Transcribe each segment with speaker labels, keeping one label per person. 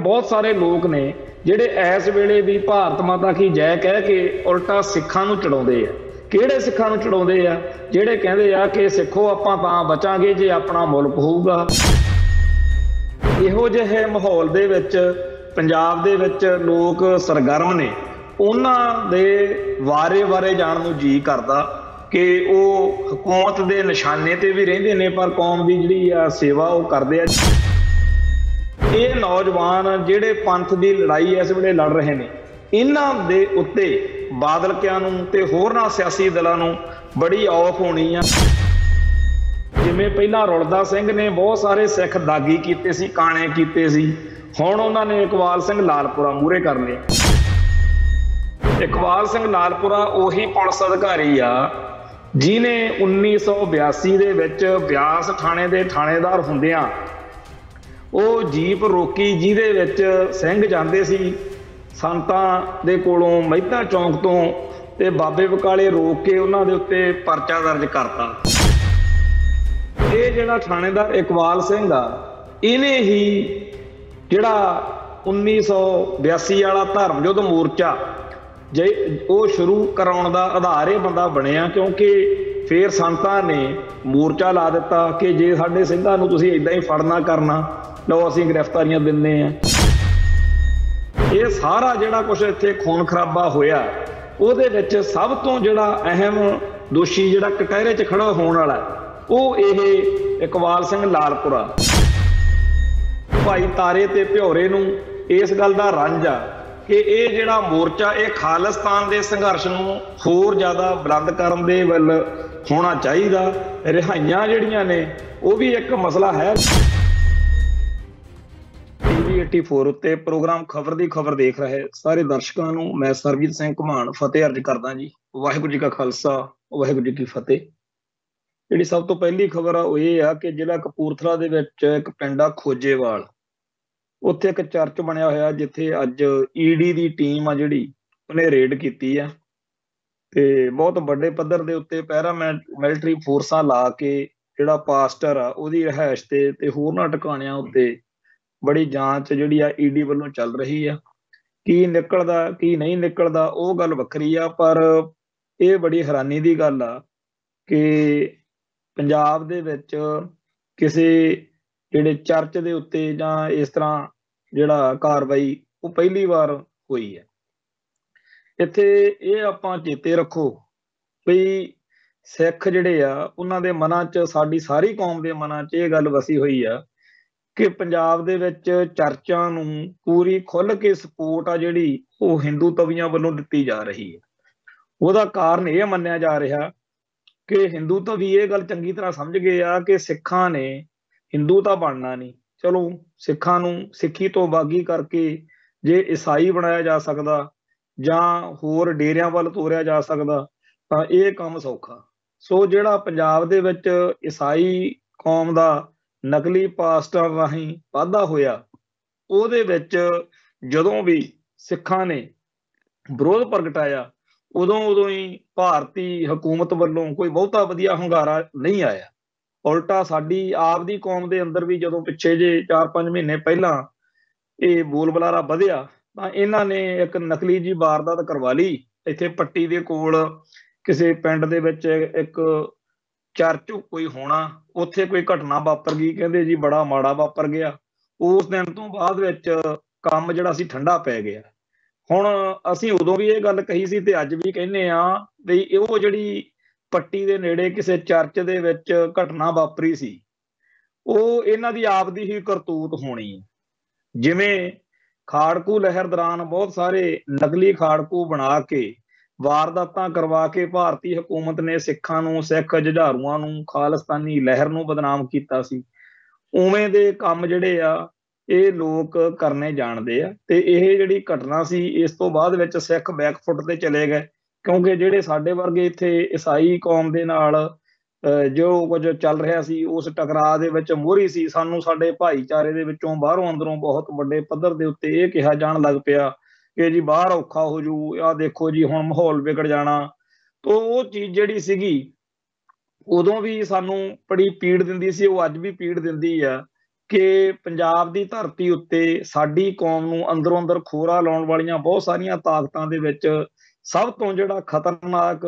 Speaker 1: ਬਹੁਤ ਸਾਰੇ ਲੋਕ ਨੇ ਜਿਹੜੇ ਇਸ ਵੇਲੇ ਵੀ ਭਾਰਤ ਮਾਤਾ ਕੀ ਜੈ ਕਹਿ ਕੇ ਉਲਟਾ ਸਿੱਖਾਂ ਨੂੰ ਚੜਾਉਂਦੇ ਆ। ਕਿਹੜੇ ਸਿੱਖਾਂ ਨੂੰ ਚੜਾਉਂਦੇ ਆ? ਜਿਹੜੇ ਕਹਿੰਦੇ ਆ ਕਿ ਸਿੱਖੋ ਆਪਾਂ ਤਾਂ ਬਚਾਂਗੇ ਜੇ ਆਪਣਾ ਮੁਲਕ ਹੋਊਗਾ। ਇਹੋ ਜਿਹੇ ਮਾਹੌਲ ਦੇ ਵਿੱਚ, ਪੰਜਾਬ ਦੇ ਵਿੱਚ ਲੋਕ ਸਰਗਰਮ ਨੇ। ਉਹਨਾਂ ਦੇ ਵਾਰੇ-ਵਾਰੇ ਜਾਣ ਨੂੰ ਜੀ ਕਰਦਾ ਕਿ ਉਹ ਹਕੂਮਤ ਦੇ ਨਿਸ਼ਾਨੇ ਤੇ ਵੀ ਰਹਿੰਦੇ ਨੇ, ਪਰ ਕੌਮ ਦੀ ਜਿਹੜੀ ਆ ਸੇਵਾ ਉਹ ਕਰਦੇ ਆ। ਇਹ ਨੌਜਵਾਨ ਜਿਹੜੇ ਪੰਥ ਦੀ ਲੜਾਈ ਇਸ ਵੇਲੇ ਲੜ ਰਹੇ ਨੇ, ਇਹਨਾਂ ਦੇ ਉੱਤੇ ਬਾਦਲਕਿਆਂ ਨੂੰ ਤੇ ਹੋਰਨਾਂ ਸਿਆਸੀ ਦਲਾਂ ਨੂੰ ਬੜੀ ਔਖ ਹੋਣੀ ਆ। ਜਿਵੇਂ ਪਹਿਲਾਂ ਰੁਲਦਾ ਸਿੰਘ ਨੇ ਬਹੁਤ ਸਾਰੇ ਸਿੱਖ ਦਾਗੀ ਕੀਤੇ ਸੀ, ਕਾਣੇ ਕੀਤੇ ਸੀ, ਹੁਣ ਉਹਨਾਂ ਨੇ ਇਕਬਾਲ ਸਿੰਘ ਲਾਲਪੁਰਾ ਮੂਰੇ ਕਰ ਲਿਆ ਇਕਬਾਲ ਸਿੰਘ ਲਾਲਪੁਰਾ ਉਹੀ ਪੁਲਿਸ ਅਧਿਕਾਰੀ ਆ ਜਿਨੇ 1982 ਦੇ ਵਿੱਚ ਬਿਆਸ ਥਾਣੇ ਦੇ ਥਾਣੇਦਾਰ ਹੁੰਦਿਆਂ ਉਹ ਜੀਪ ਰੋਕੀ, ਜਿਹਦੇ ਵਿੱਚ ਸਿੰਘ ਜਾਂਦੇ ਸੀ, ਸੰਤਾਂ ਦੇ ਕੋਲੋਂ ਮਹਿਤਾ ਚੌਂਕ ਤੋਂ ਤੇ ਬਾਬੇ ਬਕਾਲੇ ਰੋਕ ਕੇ ਉਹਨਾਂ ਦੇ ਉੱਤੇ ਪਰਚਾ ਦਰਜ ਕਰਤਾ। ਇਹ ਜਿਹੜਾ ਥਾਣੇਦਾਰ ਇਕਬਾਲ ਸਿੰਘ ਆ, ਇਹਨੇ ਹੀ ਜਿਹੜਾ 1982 ਵਾਲਾ ਧਰਮ ਯੁੱਧ ਮੋਰਚਾ, ਜੇ ਉਹ ਸ਼ੁਰੂ ਕਰਾਉਣ ਦਾ ਆਧਾਰ ਇਹ ਬੰਦਾ ਬਣਿਆ, ਕਿਉਂਕਿ ਫੇਰ ਸੰਤਾਂ ਨੇ ਮੋਰਚਾ ਲਾ ਦਿੱਤਾ ਕਿ ਜੇ ਸਾਡੇ ਸਿੰਘਾਂ ਨੂੰ ਤੁਸੀਂ ਇਦਾਂ ਹੀ ਫੜਨਾ ਕਰਨਾ ਲਓ ਅਸੀਂ ਗ੍ਰਿਫਤਾਰੀਆਂ ਦਿੰਨੇ ਆ ਇਹ ਸਾਰਾ ਜਿਹੜਾ ਕੁਝ ਇੱਥੇ ਖੂਨ ਖਰਾਬਾ ਹੋਇਆ, ਉਹਦੇ ਵਿੱਚ ਸਭ ਤੋਂ ਜਿਹੜਾ ਅਹਿਮ ਦੋਸ਼ੀ ਜਿਹੜਾ ਕਟਹਿਰੇ 'ਚ ਖੜਾ ਹੋਣ ਵਾਲਾ, ਉਹ ਇਹ ਇਕਬਾਲ ਸਿੰਘ ਲਾਲਪੁਰਾ। ਭਾਈ ਤਾਰੇ ਤੇ ਭਿਉਰੇ ਨੂੰ ਇਸ ਗੱਲ ਦਾ ਰੰਜ ਆ ਕਿ ਇਹ ਜਿਹੜਾ ਮੋਰਚਾ, ਇਹ ਖਾਲਿਸਤਾਨ ਦੇ ਸੰਘਰਸ਼ ਨੂੰ ਹੋਰ ਜ਼ਿਆਦਾ ਬੁਲੰਦ ਕਰਨ ਦੇ ਵੱਲ ਹੋਣਾ ਚਾਹੀਦਾ। ਰਿਹਾਈਆਂ ਜਿਹੜੀਆਂ ਨੇ, ਉਹ ਵੀ ਇੱਕ ਮਸਲਾ ਹੈ। ਟੀਵੀ ਉੱਤੇ ਪ੍ਰੋਗਰਾਮ ਖਬਰ ਦੀ ਖਬਰ ਦੇਖ ਰਹੇ ਸਾਰੇ ਦਰਸ਼ਕਾਂ ਨੂੰ ਮੈਂ ਸਰਬਜੀਤ ਸਿੰਘ ਘਮਾਨ ਫਤਿਹ ਅਰਜ ਕਰਦਾ ਜੀ। ਵਾਹਿਗੁਰੂ ਜੀ ਕਾ ਖਾਲਸਾ, ਵਾਹਿਗੁਰੂ ਜੀ ਕੀ ਫਤਿਹ। ਜਿਹੜੀ ਸਭ ਤੋਂ ਪਹਿਲੀ ਖਬਰ ਆ, ਉਹ ਇਹ ਆ ਕਿ ਜ਼ਿਲ੍ਹਾ ਕਪੂਰਥਲਾ ਦੇ ਵਿੱਚ ਇੱਕ ਪਿੰਡਾ ਖੋਜੇਵਾਲ। ਉੱਥੇ ਇੱਕ ਚਰਚ ਬਣਿਆ ਹੋਇਆ, ਜਿੱਥੇ ਅੱਜ ਈਡੀ ਦੀ ਟੀਮ ਆ ਜਿਹੜੀ, ਉਹਨੇ ਰੇਡ ਕੀਤੀ ਆ। ਤੇ ਬਹੁਤ ਵੱਡੇ ਪੱਧਰ ਦੇ ਉੱਤੇ ਪੈਰਾ ਮਿਲਟਰੀ ਫੋਰਸਾਂ ਲਾ ਕੇ ਜਿਹੜਾ ਪਾਸਟਰ ਆ, ਉਹਦੀ ਰਹਿائش ਤੇ ਤੇ ਹੋਰਨਾਂ ਟਿਕਾਣਿਆਂ ਉੱਤੇ ਬੜੀ ਜਾਂਚ ਜਿਹੜੀ ਆ ਈਡੀ ਵੱਲੋਂ ਚੱਲ ਰਹੀ ਆ। ਕੀ ਨਿਕਲਦਾ, ਕੀ ਨਹੀਂ ਨਿਕਲਦਾ, ਉਹ ਗੱਲ ਵੱਖਰੀ ਆ, ਪਰ ਇਹ ਬੜੀ ਹੈਰਾਨੀ ਦੀ ਗੱਲ ਆ ਕਿ ਪੰਜਾਬ ਦੇ ਵਿੱਚ ਕਿਸੇ ਜਿਹੜੇ ਚਰਚ ਦੇ ਉੱਤੇ ਜਾਂ ਇਸ ਤਰ੍ਹਾਂ ਜਿਹੜਾ ਕਾਰਵਾਈ ਉਹ ਪਹਿਲੀ ਵਾਰ ਹੋਈ ਹੈ ਇੱਥੇ ਇਹ ਆਪਾਂ ਚੇਤੇ ਰੱਖੋ ਵੀ ਸਿੱਖ ਜਿਹੜੇ ਆ, ਉਹਨਾਂ ਦੇ ਮਨਾਂ 'ਚ ਸਾਡੀ ਸਾਰੀ ਕੌਮ ਦੇ ਮਨਾਂ 'ਚ ਇਹ ਗੱਲ ਵਸੀ ਹੋਈ ਆ ਕਿ ਪੰਜਾਬ ਦੇ ਵਿੱਚ ਚਰਚਾਂ ਨੂੰ ਪੂਰੀ ਖੁੱਲ ਕੇ ਸਪੋਰਟ ਆ ਜਿਹੜੀ ਉਹ ਹਿੰਦੂ ਤਵੀਆਂ ਵੱਲੋਂ ਦਿੱਤੀ ਜਾ ਰਹੀ ਹੈ। ਉਹਦਾ ਕਾਰਨ ਇਹ ਮੰਨਿਆ ਜਾ ਰਿਹਾ ਕਿ ਹਿੰਦੂ ਤਵੀ ਇਹ ਗੱਲ ਚੰਗੀ ਤਰ੍ਹਾਂ ਸਮਝ ਗਏ ਆ ਕਿ ਸਿੱਖਾਂ ਨੇ ਹਿੰਦੂ ਤਾਂ ਬਣਨਾ ਨਹੀਂ। ਚਲੋ, ਸਿੱਖਾਂ ਨੂੰ ਸਿੱਖੀ ਤੋਂ ਬਾਗੀ ਕਰਕੇ ਜੇ ਈਸਾਈ ਬਣਾਇਆ ਜਾ ਸਕਦਾ ਜਾਂ ਹੋਰ ਡੇਰਿਆਂ ਵੱਲ ਤੋਰਿਆ ਜਾ ਸਕਦਾ ਤਾਂ ਇਹ ਕੰਮ ਸੌਖਾ। ਸੋ ਜਿਹੜਾ ਪੰਜਾਬ ਦੇ ਵਿੱਚ ਈਸਾਈ ਕੌਮ ਦਾ ਨਕਲੀ ਪਾਸਟਰ ਰਾਹੀਂ ਵਾਧਾ ਹੋਇਆ। ਉਹਦੇ ਵਿੱਚ ਜਦੋਂ ਵੀ ਸਿੱਖਾਂ ਨੇ ਵਿਰੋਧ ਪ੍ਰਗਟਾਇਆ, ਉਦੋਂ ਉਦੋਂ ਹੀ ਭਾਰਤੀ ਹਕੂਮਤ ਵੱਲੋਂ ਕੋਈ ਬਹੁਤਾ ਵਧੀਆ ਹੰਗਾਰਾ ਨਹੀਂ ਆਇਆ। ਉਲਟਾ ਸਾਡੀ ਆਪ ਦੀ ਕੌਮ ਦੇ ਅੰਦਰ ਵੀ ਜਦੋਂ ਪਿੱਛੇ ਜੇ 4-5 ਮਹੀਨੇ ਪਹਿਲਾਂ ਇਹ ਬੋਲ ਬੋਲਬਲਾਰਾ ਵਧਿਆ, ਤਾਂ ਇਹਨਾਂ ਨੇ ਇੱਕ ਨਕਲੀ ਜੀ ਵਾਰਦਾਤ ਕਰਵਾ ਲਈ। ਇੱਥੇ ਪੱਟੀ ਦੇ ਕੋਲ ਕਿਸੇ ਪਿੰਡ ਦੇ ਵਿੱਚ ਇੱਕ ਚਰਚ ਕੋਈ ਹੋਣਾ, ਉੱਥੇ ਕੋਈ ਘਟਨਾ ਵਾਪਰ ਗਈ, ਕਹਿੰਦੇ ਜੀ ਬੜਾ ਮਾੜਾ ਵਾਪਰ ਗਿਆ। ਉਸ ਦਿਨ ਤੋਂ ਬਾਅਦ ਵਿੱਚ ਕੰਮ ਜਿਹੜਾ ਸੀ ਠੰਡਾ ਪੈ ਗਿਆ। ਹੁਣ ਅਸੀਂ ਉਦੋਂ ਵੀ ਇਹ ਗੱਲ ਕਹੀ ਸੀ ਤੇ ਅੱਜ ਵੀ ਕਹਿੰਨੇ ਆ ਵੀ ਉਹ ਜਿਹੜੀ ਪੱਟੀ ਦੇ ਨੇੜੇ ਕਿਸੇ ਚਰਚ ਦੇ ਵਿੱਚ ਘਟਨਾ ਵਾਪਰੀ ਸੀ, ਉਹ ਇਹਨਾਂ ਦੀ ਆਪ ਦੀ ਹੀ ਕਰਤੂਤ ਹੋਣੀ ਜਿਵੇਂ ਖਾੜਕੂ ਲਹਿਰ ਦੌਰਾਨ ਬਹੁਤ ਸਾਰੇ ਨਕਲੀ ਖਾੜਕੂ ਬਣਾ ਕੇ ਵਾਰਦਾਤਾਂ ਕਰਵਾ ਕੇ ਭਾਰਤੀ ਹਕੂਮਤ ਨੇ ਸਿੱਖਾਂ ਨੂੰ, ਸਿੱਖ ਜੁਝਾਰੂਆਂ ਨੂੰ, ਖਾਲਿਸਤਾਨੀ ਲਹਿਰ ਨੂੰ ਬਦਨਾਮ ਕੀਤਾ ਸੀ। ਉਵੇਂ ਦੇ ਕੰਮ ਜਿਹੜੇ ਆ, ਇਹ ਲੋਕ ਕਰਨੇ ਜਾਣਦੇ ਆ ਤੇ ਇਹ ਜਿਹੜੀ ਘਟਨਾ ਸੀ, ਇਸ ਤੋਂ ਬਾਅਦ ਵਿੱਚ ਸਿੱਖ ਬੈਕਫੁੱਟ ਤੇ ਚਲੇ ਗਏ। ਕਿਉਂਕਿ ਜਿਹੜੇ ਸਾਡੇ ਵਰਗੇ ਇੱਥੇ ਈਸਾਈ ਕੌਮ ਦੇ ਨਾਲ ਜੋ ਕੁਝ ਚੱਲ ਰਿਹਾ ਸੀ, ਉਸ ਟਕਰਾਅ ਦੇ ਵਿੱਚ ਮੋਹਰੀ ਸੀ। ਸਾਨੂੰ ਸਾਡੇ ਭਾਈਚਾਰੇ ਦੇ ਵਿੱਚੋਂ ਬਾਹਰੋਂ ਅੰਦਰੋਂ ਬਹੁਤ ਵੱਡੇ ਪੱਧਰ ਦੇ ਉੱਤੇ ਇਹ ਕਿਹਾ ਜਾਣ ਲੱਗ ਪਿਆ ਕਿ ਜੀ ਬਾਹਰ ਔਖਾ ਹੋ ਜੂ ਆ ਦੇਖੋ ਜੀ, ਹੁਣ ਮਾਹੌਲ ਵਿਗੜ ਜਾਣਾ। ਤੋਂ ਉਹ ਚੀਜ਼ ਜਿਹੜੀ ਸੀਗੀ, ਉਦੋਂ ਵੀ ਸਾਨੂੰ ਬੜੀ ਪੀੜ ਦਿੰਦੀ ਸੀ, ਉਹ ਅੱਜ ਵੀ ਪੀੜ ਦਿੰਦੀ ਆ ਕਿ ਪੰਜਾਬ ਦੀ ਧਰਤੀ ਉੱਤੇ ਸਾਡੀ ਕੌਮ ਨੂੰ ਅੰਦਰੋਂ ਅੰਦਰ ਖੋਰਾ ਲਾਉਣ ਵਾਲੀਆਂ ਬਹੁਤ ਸਾਰੀਆਂ ਤਾਕਤਾਂ ਦੇ ਵਿੱਚ ਸਭ ਤੋਂ ਜਿਹੜਾ ਖਤਰਨਾਕ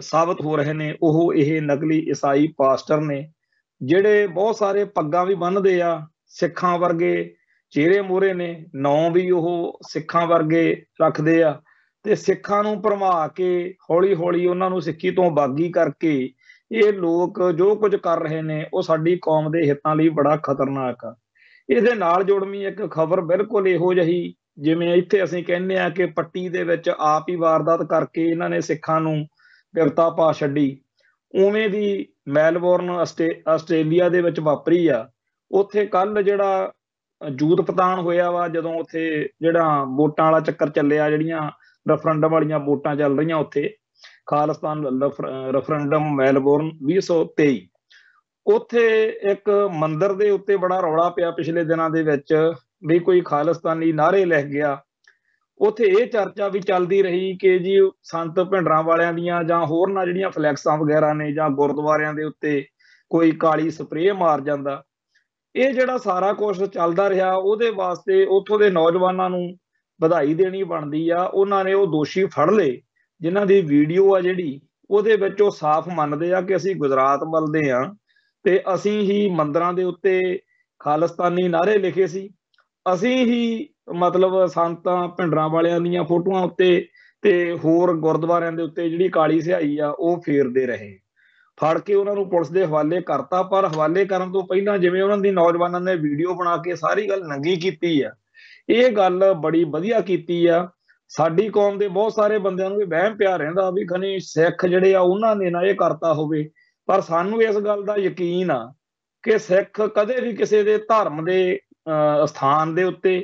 Speaker 1: ਸਾਬਤ ਹੋ ਰਹੇ ਨੇ, ਉਹ ਇਹ ਨਕਲੀ ਈਸਾਈ ਪਾਸਟਰ ਨੇ, ਜਿਹੜੇ ਬਹੁਤ ਸਾਰੇ ਪੱਗਾਂ ਵੀ ਬੰਨਦੇ ਆ, ਸਿੱਖਾਂ ਵਰਗੇ ਚਿਹਰੇ ਮੋਹਰੇ ਨੇ, ਨੌ ਵੀ ਉਹ ਸਿੱਖਾਂ ਵਰਗੇ ਰੱਖਦੇ ਆ। ਤੇ ਸਿੱਖਾਂ ਨੂੰ ਭਰਮਾ ਕੇ ਹੌਲੀ-ਹੌਲੀ ਉਹਨਾਂ ਨੂੰ ਸਿੱਖੀ ਤੋਂ ਬਾਗੀ ਕਰਕੇ ਇਹ ਲੋਕ ਜੋ ਕੁਝ ਕਰ ਰਹੇ ਨੇ, ਉਹ ਸਾਡੀ ਕੌਮ ਦੇ ਹਿੱਤਾਂ ਲਈ ਬੜਾ ਖਤਰਨਾਕ ਆ। ਇਹਦੇ ਨਾਲ ਜੁੜਮੀ ਇੱਕ ਖਬਰ ਬਿਲਕੁਲ ਇਹੋ ਜਿਹੀ, ਜਿਵੇਂ ਇੱਥੇ ਅਸੀਂ ਕਹਿੰਦੇ ਆ ਕਿ ਪੱਟੀ ਦੇ ਵਿੱਚ ਆਪ ਹੀ ਵਾਰਦਾਤ ਕਰਕੇ ਇਹਨਾਂ ਨੇ ਸਿੱਖਾਂ ਨੂੰ ਵਿਵਤਾ ਪਾ ਛੱਡੀ। ਉਵੇਂ ਦੀ ਮੈਲਬੌਰਨ ਆਸਟ੍ਰੇਲੀਆ ਦੇ ਵਿੱਚ ਵਾਪਰੀ ਆ। ਉੱਥੇ ਕੱਲ ਜਿਹੜਾ ਜੂਤ ਪਤਾਨ ਹੋਇਆ ਵਾ, ਜਦੋਂ ਉੱਥੇ ਜਿਹੜਾ ਵੋਟਾਂ ਵਾਲਾ ਚੱਕਰ ਚੱਲਿਆ, ਜਿਹੜੀਆਂ ਰੈਫਰੈਂਡਮ ਵਾਲੀਆਂ ਵੋਟਾਂ ਚੱਲ ਰਹੀਆਂ ਉੱਥੇ, ਖਾਲਸਤਾਨ ਰੈਫਰੈਂਡਮ ਮੈਲਬੌਰਨ 2023 ਉੱਥੇ ਇੱਕ ਮੰਦਰ ਦੇ ਉੱਤੇ ਬੜਾ ਰੌਲਾ ਪਿਆ ਪਿਛਲੇ ਦਿਨਾਂ ਦੇ ਵਿੱਚ, ਵੀ ਕੋਈ ਖਾਲਸਤਾਨੀ ਨਾਰੇ ਲਿਖ ਗਿਆ। ਉੱਥੇ ਇਹ ਚਰਚਾ ਵੀ ਚੱਲਦੀ ਰਹੀ ਕਿ ਜੀ ਸੰਤ ਭਿੰਡਰਾਂ ਵਾਲਿਆਂ ਦੀਆਂ ਜਾਂ ਹੋਰ ਨਾ ਜਿਹੜੀਆਂ ਫਲੈਕਸਾਂ ਵਗੈਰਾ ਨੇ ਜਾਂ ਗੁਰਦੁਆਰਿਆਂ ਦੇ ਉੱਤੇ ਕੋਈ ਕਾਲੀ ਸਪਰੇਅ ਮਾਰ ਜਾਂਦਾ। ਇਹ ਜਿਹੜਾ ਸਾਰਾ ਕੁਝ ਚੱਲਦਾ ਰਿਹਾ, ਉਹਦੇ ਵਾਸਤੇ ਉੱਥੋਂ ਦੇ ਨੌਜਵਾਨਾਂ ਨੂੰ ਵਧਾਈ ਦੇਣੀ ਬਣਦੀ ਆ। ਉਹਨਾਂ ਨੇ ਉਹ ਦੋਸ਼ੀ ਫੜ ਲਏ, ਜਿਨ੍ਹਾਂ ਦੀ ਵੀਡੀਓ ਆ ਜਿਹੜੀ, ਉਹਦੇ ਵਿੱਚ ਉਹ ਸਾਫ਼ ਮੰਨਦੇ ਆ ਕਿ ਅਸੀਂ ਗੁਜਰਾਤ ਵੱਲਦੇ ਆ ਤੇ ਅਸੀਂ ਹੀ ਮੰਦਰਾਂ ਦੇ ਉੱਤੇ ਖਾਲਸਤਾਨੀ ਨਾਰੇ ਲਿਖੇ ਸੀ। ਅਸੀਂ ਹੀ ਮਤਲਬ ਸੰਤਾਂ ਭਿੰਡਰਾਂ ਵਾਲਿਆਂ ਦੀਆਂ ਫੋਟੋਆਂ ਉੱਤੇ ਤੇ ਹੋਰ ਗੁਰਦੁਆਰਿਆਂ ਦੇ ਉੱਤੇ ਜਿਹੜੀ ਕਾਲੀ ਸਿਹਾਈ ਆ, ਉਹ ਫੇਰਦੇ ਰਹੇ। ਫੜ ਕੇ ਉਹਨਾਂ ਨੂੰ ਪੁਲਿਸ ਦੇ ਹਵਾਲੇ ਕਰਤਾ, ਪਰ ਹਵਾਲੇ ਕਰਨ ਤੋਂ ਪਹਿਲਾਂ ਜਿਵੇਂ ਉਹਨਾਂ ਦੀ ਨੌਜਵਾਨਾਂ ਨੇ ਵੀਡੀਓ ਬਣਾ ਕੇ ਸਾਰੀ ਗੱਲ ਨੰਗੀ ਕੀਤੀ ਆ, ਇਹ ਗੱਲ ਬੜੀ ਵਧੀਆ ਕੀਤੀ ਆ। ਸਾਡੀ ਕੌਮ ਦੇ ਬਹੁਤ ਸਾਰੇ ਬੰਦਿਆਂ ਨੂੰ ਵੀ ਵਹਿਮ ਪਿਆ ਰਹਿੰਦਾ ਵੀ ਖਨੀ ਸਿੱਖ ਜਿਹੜੇ ਆ ਉਹਨਾਂ ਨੇ ਨਾ ਇਹ ਕਰਤਾ ਹੋਵੇ। ਪਰ ਸਾਨੂੰ ਇਸ ਗੱਲ ਦਾ ਯਕੀਨ ਆ ਕਿ ਸਿੱਖ ਕਦੇ ਵੀ ਕਿਸੇ ਦੇ ਧਰਮ ਦੇ ਸਥਾਨ ਦੇ ਉੱਤੇ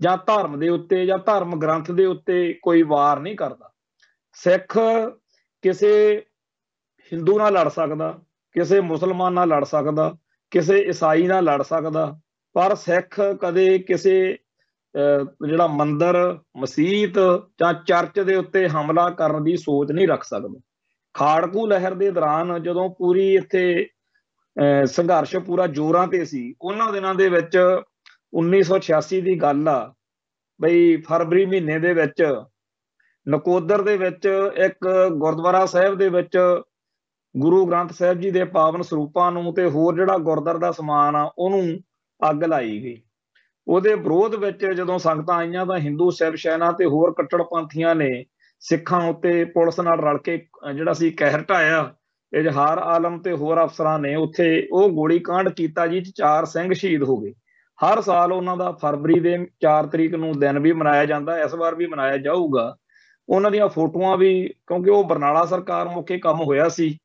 Speaker 1: ਜਾਂ ਧਰਮ ਦੇ ਉੱਤੇ ਜਾਂ ਧਰਮ ਗ੍ਰੰਥ ਦੇ ਉੱਤੇ ਕੋਈ ਵਾਰ ਨਹੀਂ ਕਰਦਾ। ਸਿੱਖ ਕਿਸੇ ਹਿੰਦੂ ਨਾਲ ਲੜ ਸਕਦਾ, ਕਿਸੇ ਮੁਸਲਮਾਨ ਨਾਲ ਲੜ ਸਕਦਾ, ਕਿਸੇ ਈਸਾਈ ਨਾਲ ਲੜ ਸਕਦਾ, ਪਰ ਸਿੱਖ ਕਦੇ ਕਿਸੇ ਜਿਹੜਾ ਮੰਦਰ, ਮਸਜਿਦ ਜਾਂ ਚਰਚ ਦੇ ਉੱਤੇ ਹਮਲਾ ਕਰਨ ਦੀ ਸੋਚ ਨਹੀਂ ਰੱਖ ਸਕਦਾ। ਖਾੜਕੂ ਲਹਿਰ ਦੇ ਦੌਰਾਨ ਜਦੋਂ ਪੂਰੀ ਇੱਥੇ ਸੰਘਰਸ਼ ਪੂਰਾ ਜੋਰਾਂ ਤੇ ਸੀ, ਉਹਨਾਂ ਦਿਨਾਂ ਦੇ ਵਿੱਚ 1986 ਦੀ ਗੱਲ ਆ, ਬਈ ਫਰਵਰੀ ਮਹੀਨੇ ਦੇ ਵਿੱਚ ਨਕੋਦਰ ਦੇ ਵਿੱਚ ਇੱਕ ਗੁਰਦੁਆਰਾ ਸਾਹਿਬ ਦੇ ਵਿੱਚ ਗੁਰੂ ਗ੍ਰੰਥ ਸਾਹਿਬ ਜੀ ਦੇ ਪਾਵਨ ਸਰੂਪਾਂ ਨੂੰ ਤੇ ਹੋਰ ਜਿਹੜਾ ਗੁਰਦਰ ਦਾ ਸਮਾਨ ਆ, ਉਹਨੂੰ ਅੱਗ ਲਾਈ ਗਈ। ਉਹਦੇ ਵਿਰੋਧ ਵਿੱਚ ਜਦੋਂ ਸੰਗਤਾਂ ਆਈਆਂ ਤਾਂ ਹਿੰਦੂ ਸਿਵ ਸੈਨਾ ਤੇ ਹੋਰ ਕੱਟੜਪੰਥੀਆਂ ਨੇ ਸਿੱਖਾਂ ਉੱਤੇ ਪੁਲਿਸ ਨਾਲ ਰਲ ਕੇ ਜਿਹੜਾ ਸੀ ਕਹਿਰ ਢਾਇਆ, ਇਜਹਾਰ ਆਲਮ ਤੇ ਹੋਰ ਅਫਸਰਾਂ ਨੇ ਉੱਥੇ ਉਹ ਗੋਲੀ ਕਾਂਡ ਕੀਤਾ ਜੀ ਚਾਰ ਸਿੰਘ ਸ਼ਹੀਦ ਹੋ ਗਏ। ਹਰ ਸਾਲ ਉਹਨਾਂ ਦਾ ਫਰਵਰੀ ਦੇ 4 ਤਰੀਕ ਨੂੰ ਦਿਨ ਵੀ ਮਨਾਇਆ ਜਾਂਦਾ, ਇਸ ਵਾਰ ਵੀ ਮਨਾਇਆ ਜਾਊਗਾ। ਉਹਨਾਂ ਦੀਆਂ ਫੋਟੋਆਂ ਵੀ, ਕਿਉਂਕਿ ਉਹ ਬਰਨਾਲਾ ਸਰਕਾਰ ਮੁਖੇ ਕੰਮ ਹੋਇਆ ਸੀ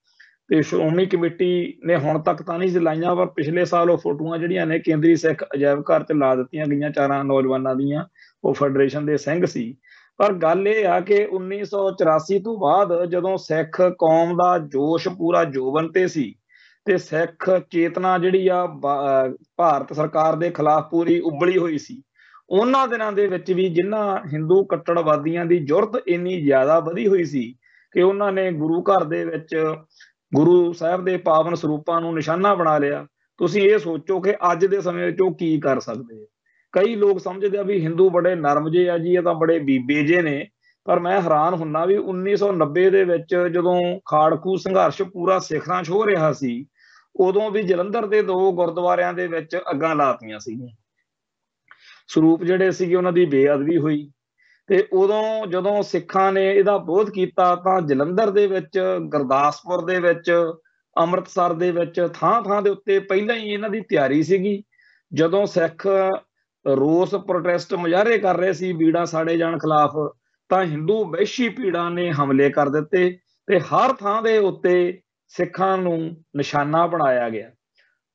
Speaker 1: ਤੇ ਸ਼੍ਰੋਮਣੀ ਕਮੇਟੀ ਨੇ ਹੁਣ ਤੱਕ ਤਾਂ ਨਹੀਂ ਜਲਾਈਆਂ, ਪਰ ਪਿਛਲੇ ਸਾਲ ਉਹ ਫੋਟੋਆਂ ਜਿਹੜੀਆਂ ਨੇ ਕੇਂਦਰੀ ਸਿੱਖ ਅਜਾਇਬ ਘਰ 'ਚ ਲਾ ਦਿੱਤੀਆਂ ਗਈਆਂ ਚਾਰਾਂ ਨੌਜਵਾਨਾਂ ਦੀਆਂ, ਉਹ ਫੈਡਰੇਸ਼ਨ ਦੇ ਸਿੰਘ ਸੀ। ਪਰ ਗੱਲ ਇਹ ਆ ਕਿ 1984 ਤੋਂ ਬਾਅਦ ਜਦੋਂ ਸਿੱਖ ਕੌਮ ਦਾ ਜੋਸ਼ ਪੂਰਾ ਜੋਬਨ ਤੇ ਸੀ ਤੇ ਸਿੱਖ ਚੇਤਨਾ ਜਿਹੜੀ ਆ ਭਾਰਤ ਸਰਕਾਰ ਦੇ ਖਿਲਾਫ ਪੂਰੀ ਉਬਲੀ ਹੋਈ ਸੀ, ਉਹਨਾਂ ਦਿਨਾਂ ਦੇ ਵਿੱਚ ਵੀ ਜਿਨ੍ਹਾਂ ਹਿੰਦੂ ਕੱਟੜਵਾਦੀਆਂ ਦੀ ਜੁਰਤ ਇੰਨੀ ਜ਼ਿਆਦਾ ਵਧੀ ਹੋਈ ਸੀ ਕਿ ਉਹਨਾਂ ਨੇ ਗੁਰੂ ਘਰ ਦੇ ਵਿੱਚ ਗੁਰੂ ਸਾਹਿਬ ਦੇ ਪਾਵਨ ਸਰੂਪਾਂ ਨੂੰ ਨਿਸ਼ਾਨਾ ਬਣਾ ਲਿਆ। ਤੁਸੀਂ ਇਹ ਸੋਚੋ ਕਿ ਅੱਜ ਦੇ ਸਮੇਂ ਵਿੱਚ ਉਹ ਕੀ ਕਰ ਸਕਦੇ ਕਈ ਲੋਕ ਸਮਝਦੇ ਆ ਵੀ ਹਿੰਦੂ ਬੜੇ ਨਰਮ ਜੇ ਆ ਜੀ, ਇਹ ਤਾਂ ਬੜੇ ਬੀਬੇ ਜੇ ਨੇ। ਪਰ ਮੈਂ ਹੈਰਾਨ ਹੁੰਨਾ ਵੀ 1990 ਦੇ ਵਿੱਚ ਜਦੋਂ ਖਾੜਕੂ ਸੰਘਰਸ਼ ਪੂਰਾ ਸਿਖਰਾਂ 'ਚ ਹੋ ਰਿਹਾ ਸੀ, ਉਦੋਂ ਵੀ ਜਲੰਧਰ ਦੇ ਦੋ ਗੁਰਦੁਆਰਿਆਂ ਦੇ ਵਿੱਚ ਅੱਗਾਂ ਲਾਤੀਆਂ ਸੀਗੀਆਂ। ਸਰੂਪ ਜਿਹੜੇ ਸੀਗੇ, ਉਹਨਾਂ ਦੀ ਬੇਅਦਬੀ ਹੋਈ। ਤੇ ਉਦੋਂ ਜਦੋਂ ਸਿੱਖਾਂ ਨੇ ਇਹਦਾ ਵਿਰੋਧ ਕੀਤਾ ਤਾਂ ਜਲੰਧਰ ਦੇ ਵਿੱਚ, ਗੁਰਦਾਸਪੁਰ ਦੇ ਵਿੱਚ, ਅੰਮ੍ਰਿਤਸਰ ਦੇ ਵਿੱਚ ਥਾਂ-ਥਾਂ ਦੇ ਉੱਤੇ ਪਹਿਲਾਂ ਹੀ ਇਹਨਾਂ ਦੀ ਤਿਆਰੀ ਸੀਗੀ। ਜਦੋਂ ਸਿੱਖ ਰੋਸ ਪ੍ਰੋਟੈਸਟ ਮੁਜ਼ਾਹਰੇ ਕਰ ਰਹੇ ਸੀ ਬੀੜਾ ਸਾੜੇ ਜਾਣ ਖਿਲਾਫ, ਤਾਂ ਹਿੰਦੂ ਵੈਸ਼ੀ ਪੀੜਾਂ ਨੇ ਹਮਲੇ ਕਰ ਦਿੱਤੇ ਤੇ ਹਰ ਥਾਂ ਦੇ ਉੱਤੇ ਸਿੱਖਾਂ ਨੂੰ ਨਿਸ਼ਾਨਾ ਬਣਾਇਆ ਗਿਆ।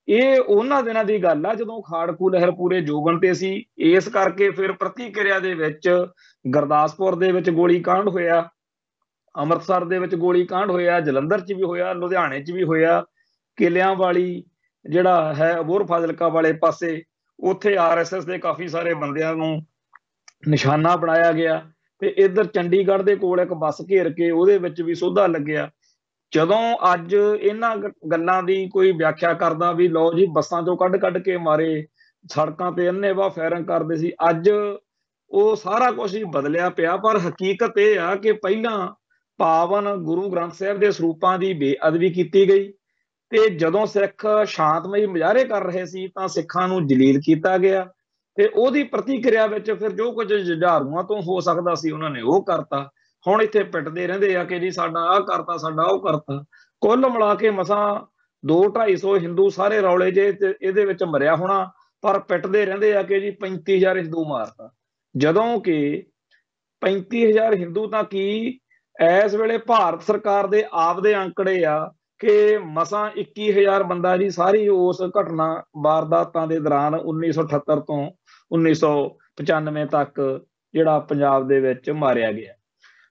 Speaker 1: ਇਹ ਉਹਨਾਂ ਦਿਨਾਂ ਦੀ ਗੱਲ ਆ, ਜਦੋਂ ਖਾੜਕੂ ਲਹਿਰ ਪੂਰੇ ਜੋਗਣ ਤੇ ਸੀ। ਇਸ ਕਰਕੇ ਫਿਰ ਪ੍ਰਤੀਕਿਰਿਆ ਦੇ ਵਿੱਚ ਗੁਰਦਾਸਪੁਰ ਦੇ ਵਿੱਚ ਗੋਲੀ ਕਾਂਡ ਹੋਇਆ, ਅੰਮ੍ਰਿਤਸਰ ਦੇ ਵਿੱਚ ਗੋਲੀ ਕਾਂਡ ਹੋਇਆ, ਜਲੰਧਰ 'ਚ ਵੀ ਹੋਇਆ, ਲੁਧਿਆਣੇ 'ਚ ਵੀ ਹੋਇਆ ਕਿਲਿਆਂ ਵਾਲੀ ਜਿਹੜਾ ਹੈ ਅਬੋਰ ਫਾਜ਼ਿਲਕਾ ਵਾਲੇ ਪਾਸੇ, ਉੱਥੇ ਆਰਐਸਐਸ ਦੇ ਕਾਫੀ ਸਾਰੇ ਬੰਦਿਆਂ ਨੂੰ ਨਿਸ਼ਾਨਾ ਬਣਾਇਆ ਗਿਆ ਤੇ ਇੱਧਰ ਚੰਡੀਗੜ੍ਹ ਦੇ ਕੋਲ ਇੱਕ ਬੱਸ ਘੇਰ ਕੇ ਉਹਦੇ ਵਿੱਚ ਵੀ ਸੋਧਾ ਲੱਗਿਆ। ਜਦੋਂ ਅੱਜ ਇਹਨਾਂ ਗੱਲਾਂ ਦੀ ਕੋਈ ਵਿਆਖਿਆ ਕਰਦਾ ਵੀ ਲੋ ਜੀ ਬੱਸਾਂ ਤੋਂ ਕੱਢ ਕੱਢ ਕੇ ਮਾਰੇ, ਸੜਕਾਂ ਤੇ ਅੰਨੇਵਾ ਫਾਇਰਿੰਗ ਕਰਦੇ ਸੀ, ਅੱਜ ਉਹ ਸਾਰਾ ਕੁਝ ਹੀ ਬਦਲਿਆ ਪਿਆ, ਪਰ ਹਕੀਕਤ ਇਹ ਆ ਕਿ ਪਹਿਲਾਂ ਪਾਵਨ ਗੁਰੂ ਗ੍ਰੰਥ ਸਾਹਿਬ ਦੇ ਸਰੂਪਾਂ ਦੀ ਬੇਅਦਬੀ ਕੀਤੀ ਗਈ ਤੇ ਜਦੋਂ ਸਿੱਖ ਸ਼ਾਂਤਮਈ ਮੁਜ਼ਾਹਰੇ ਕਰ ਰਹੇ ਸੀ ਤਾਂ ਸਿੱਖਾਂ ਨੂੰ ਜਲੀਲ ਕੀਤਾ ਗਿਆ ਤੇ ਉਹਦੀ ਪ੍ਰਤੀਕਿਰਿਆ ਵਿੱਚ ਫਿਰ ਜੋ ਕੁਝ ਜੁਝਾਰੂਆਂ ਤੋਂ ਹੋ ਸਕਦਾ ਸੀ ਉਹਨਾਂ ਨੇ ਉਹ ਕਰਤਾ। ਹੁਣ ਇੱਥੇ ਪਿੱਟਦੇ ਰਹਿੰਦੇ ਆ ਕਿ ਜੀ ਸਾਡਾ ਆਹ ਕਰਤਾ, ਸਾਡਾ ਉਹ ਕਰਤਾ। ਕੁੱਲ ਮਿਲਾ ਕੇ ਮਸਾਂ 2 250 ਹਿੰਦੂ ਸਾਰੇ ਰੌਲੇ ਜੇ ਇਹਦੇ ਵਿੱਚ ਮਰਿਆ ਹੋਣਾ, ਪਰ ਪਿੱਟਦੇ ਰਹਿੰਦੇ ਆ ਕਿ ਜੀ 35000 ਹਿੰਦੂ ਮਾਰਤਾ। ਜਦੋਂ ਕਿ 35000 ਹਿੰਦੂ ਤਾਂ ਕੀ ਇਸ ਵੇਲੇ ਭਾਰਤ ਸਰਕਾਰ ਦੇ ਆਪਦੇ ਅੰਕੜੇ ਆ ਕਿ ਮਸਾਂ 21000 ਬੰਦਾ ਜੀ ਸਾਰੀ ਉਸ ਘਟਨਾ ਵਾਰਦਾਤਾਂ ਦੇ ਦੌਰਾਨ 1978 ਤੋਂ 1995 ਤੱਕ ਜਿਹੜਾ ਪੰਜਾਬ ਦੇ ਵਿੱਚ ਮਾਰਿਆ ਗਿਆ।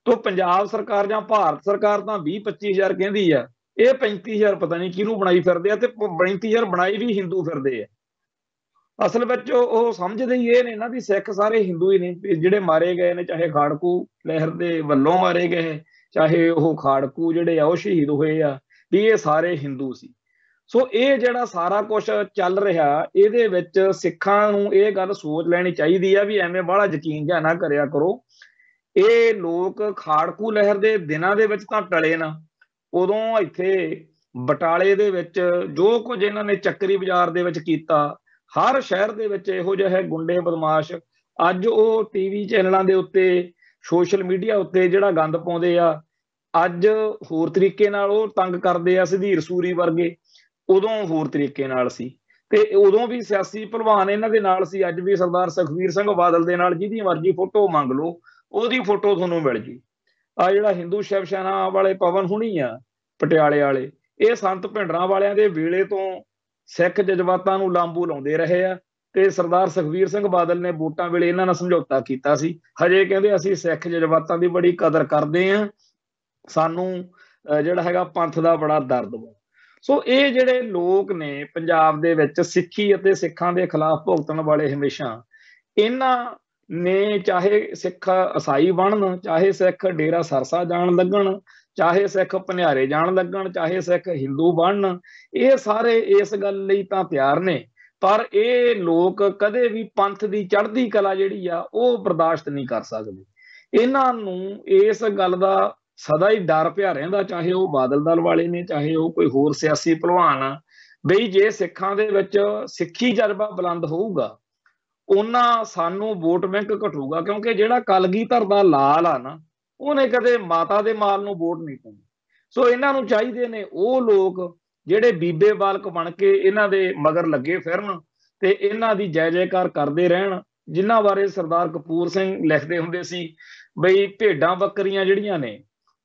Speaker 1: ਤੋਂ ਪੰਜਾਬ ਸਰਕਾਰ ਜਾਂ ਭਾਰਤ ਸਰਕਾਰ ਤਾਂ 20 25000 ਕਹਿੰਦੀ ਆ। ਇਹ 35000 ਪਤਾ ਨਹੀਂ ਕਿਹਨੂੰ ਬਣਾਈ ਫਿਰਦੇ ਆ ਤੇ 35000 ਬਣਾਈ ਵੀ ਹਿੰਦੂ ਫਿਰਦੇ ਆ। ਅਸਲ ਵਿੱਚ ਉਹ ਸਮਝਦੇ ਹੀ ਇਹ ਨੇ ਨਾ ਵੀ ਸਿੱਖ ਸਾਰੇ ਹਿੰਦੂ ਹੀ ਨੇ ਜਿਹੜੇ ਮਾਰੇ ਗਏ ਨੇ, ਚਾਹੇ ਖਾੜਕੂ ਲਹਿਰ ਦੇ ਵੱਲੋਂ ਮਾਰੇ ਗਏ, ਚਾਹੇ ਉਹ ਖਾੜਕੂ ਜਿਹੜੇ ਆ, ਉਹ ਸ਼ਹੀਦ ਹੋਏ ਆ, ਵੀ ਇਹ ਸਾਰੇ ਹਿੰਦੂ ਸੀ। ਸੋ ਇਹ ਜਿਹੜਾ ਸਾਰਾ ਕੁਝ ਚੱਲ ਰਿਹਾ, ਇਹਦੇ ਵਿੱਚ ਸਿੱਖਾਂ ਨੂੰ ਇਹ ਗੱਲ ਸੋਚ ਲੈਣੀ ਚਾਹੀਦੀ ਆ ਵੀ ਐਵੇਂ ਬੜਾ ਯਕੀਨ ਜਾਂ ਨਾ ਕਰਿਆ ਕਰੋ ਇਹ ਲੋਕ ਖਾੜਕੂ ਲਹਿਰ ਦੇ ਦਿਨਾਂ ਦੇ ਵਿੱਚ ਤਾਂ ਟਲੇ ਨਾ। ਉਦੋਂ ਇੱਥੇ ਬਟਾਲੇ ਦੇ ਵਿੱਚ ਜੋ ਕੁਝ ਇਹਨਾਂ ਨੇ ਚੱਕਰੀ ਬਾਜ਼ਾਰ ਦੇ ਵਿੱਚ ਕੀਤਾ, ਹਰ ਸ਼ਹਿਰ ਦੇ ਵਿੱਚ ਇਹੋ ਜਿਹੇ ਗੁੰਡੇ ਬਦਮਾਸ਼। ਅੱਜ ਉਹ ਟੀਵੀ ਚੈਨਲਾਂ ਦੇ ਉੱਤੇ, ਸੋਸ਼ਲ ਮੀਡੀਆ ਉੱਤੇ ਜਿਹੜਾ ਗੰਦ ਪਾਉਂਦੇ ਆ, ਅੱਜ ਹੋਰ ਤਰੀਕੇ ਨਾਲ ਉਹ ਤੰਗ ਕਰਦੇ ਆ ਸਿਧੀਰ ਸੂਰੀ ਵਰਗੇ। ਉਦੋਂ ਹੋਰ ਤਰੀਕੇ ਨਾਲ ਸੀ। ਤੇ ਉਦੋਂ ਵੀ ਸਿਆਸੀ ਭਲਵਾਨ ਇਹਨਾਂ ਦੇ ਨਾਲ ਸੀ। ਅੱਜ ਵੀ ਸਰਦਾਰ ਸੁਖਵੀਰ ਸਿੰਘ ਬਾਦਲ ਦੇ ਨਾਲ, ਜਿਹਦੀ ਮਰਜ਼ੀ ਫੋਟੋ ਮੰਗ ਲਓ। ਉਹਦੀ ਫੋਟੋ ਤੁਹਾਨੂੰ ਮਿਲ ਜੀ। ਆ ਜਿਹੜਾ ਹਿੰਦੂ ਸ਼ਿਵਸ਼ਾਨਾ ਵਾਲੇ ਪਵਨ ਹੁਣੀ ਆ, ਪਟਿਆਲੇ ਵਾਲੇ, ਇਹ ਸੰਤ ਭਿੰਡਰਾਂ ਵਾਲਿਆਂ ਦੇ ਵੇਲੇ ਤੋਂ ਸਿੱਖ ਜਜ਼ਬਾਤਾਂ ਨੂੰ ਲਾਂਬੂ ਲਾਉਂਦੇ ਰਹੇ ਆ ਤੇ ਸਰਦਾਰ ਸੁਖਵੀਰ ਸਿੰਘ ਬਾਦਲ ਨੇ ਵੋਟਾਂ ਵੇਲੇ ਇਹਨਾਂ ਨਾਲ ਸਮਝੌਤਾ ਕੀਤਾ ਸੀ। ਹਜੇ ਕਹਿੰਦੇ ਅਸੀਂ ਸਿੱਖ ਜਜ਼ਬਾਤਾਂ ਦੀ ਬੜੀ ਕਦਰ ਕਰਦੇ ਆ। ਸਾਨੂੰ ਜਿਹੜਾ ਹੈਗਾ ਪੰਥ ਦਾ ਬੜਾ ਦਰਦ ਵਾ। ਸੋ ਇਹ ਜਿਹੜੇ ਲੋਕ ਨੇ ਪੰਜਾਬ ਦੇ ਵਿੱਚ ਸਿੱਖੀ ਅਤੇ ਸਿੱਖਾਂ ਦੇ ਖਿਲਾਫ ਭੁਗਤਣ ਵਾਲੇ ਹਮੇਸ਼ਾ, ਇਹਨਾਂ ਨੇ ਚਾਹੇ ਸਿੱਖ ਅਸਾਈ ਬਣਨ, ਚਾਹੇ ਸਿੱਖ ਡੇਰਾ ਸਰਸਾ ਜਾਣ ਲੱਗਣ, ਚਾਹੇ ਸਿੱਖ ਭਨਿਆਰੇ ਜਾਣ ਲੱਗਣ, ਚਾਹੇ ਸਿੱਖ ਹਿੰਦੂ ਬਣਨ, ਇਹ ਸਾਰੇ ਇਸ ਗੱਲ ਲਈ ਤਾਂ ਤਿਆਰ ਨੇ। ਪਰ ਇਹ ਲੋਕ ਕਦੇ ਵੀ ਪੰਥ ਦੀ ਚੜ੍ਹਦੀ ਕਲਾ ਜਿਹੜੀ ਆ, ਉਹ ਬਰਦਾਸ਼ਤ ਨਹੀਂ ਕਰ ਸਕਦੇ। ਇਹਨਾਂ ਨੂੰ ਇਸ ਗੱਲ ਦਾ ਸਦਾ ਹੀ ਡਰ ਪਿਆ ਰਹਿੰਦਾ, ਚਾਹੇ ਉਹ ਬਾਦਲ ਦਲ ਵਾਲੇ ਨੇ, ਚਾਹੇ ਉਹ ਕੋਈ ਹੋਰ ਸਿਆਸੀ ਪਹਿਲਵਾਨ ਆ, ਬਈ ਜੇ ਸਿੱਖਾਂ ਦੇ ਵਿੱਚ ਸਿੱਖੀ ਜਜ਼ਬਾ ਬੁਲੰਦ ਹੋਊਗਾ ਉਹਨਾਂ ਸਾਨੂੰ ਵੋਟ ਬੈਂਕ ਘਟੂਗਾ ਕਿਉਂਕਿ ਜਿਹੜਾ ਕਲਗੀਧਰ ਦਾ ਲਾਲ ਆ ਨਾ, ਉਹਨੇ ਕਦੇ ਮਾਤਾ ਦੇ ਮਾਲ ਨੂੰ ਵੋਟ ਨਹੀਂ ਪਾਉਂਦੀ ਸੋ ਇਹਨਾਂ ਨੂੰ ਚਾਹੀਦੇ ਨੇ ਉਹ ਲੋਕ ਜਿਹੜੇ ਬੀਬੇ ਬਾਲਕ ਬਣ ਕੇ ਇਹਨਾਂ ਦੇ ਮਗਰ ਲੱਗੇ ਫਿਰਨ ਤੇ ਇਹਨਾਂ ਦੀ ਜੈ ਜੈਕਾਰ ਕਰਦੇ ਰਹਿਣ, ਜਿਨ੍ਹਾਂ ਬਾਰੇ ਸਰਦਾਰ ਕਪੂਰ ਸਿੰਘ ਲਿਖਦੇ ਹੁੰਦੇ ਸੀ, ਬਈ ਭੇਡਾਂ ਬੱਕਰੀਆਂ ਜਿਹੜੀਆਂ ਨੇ,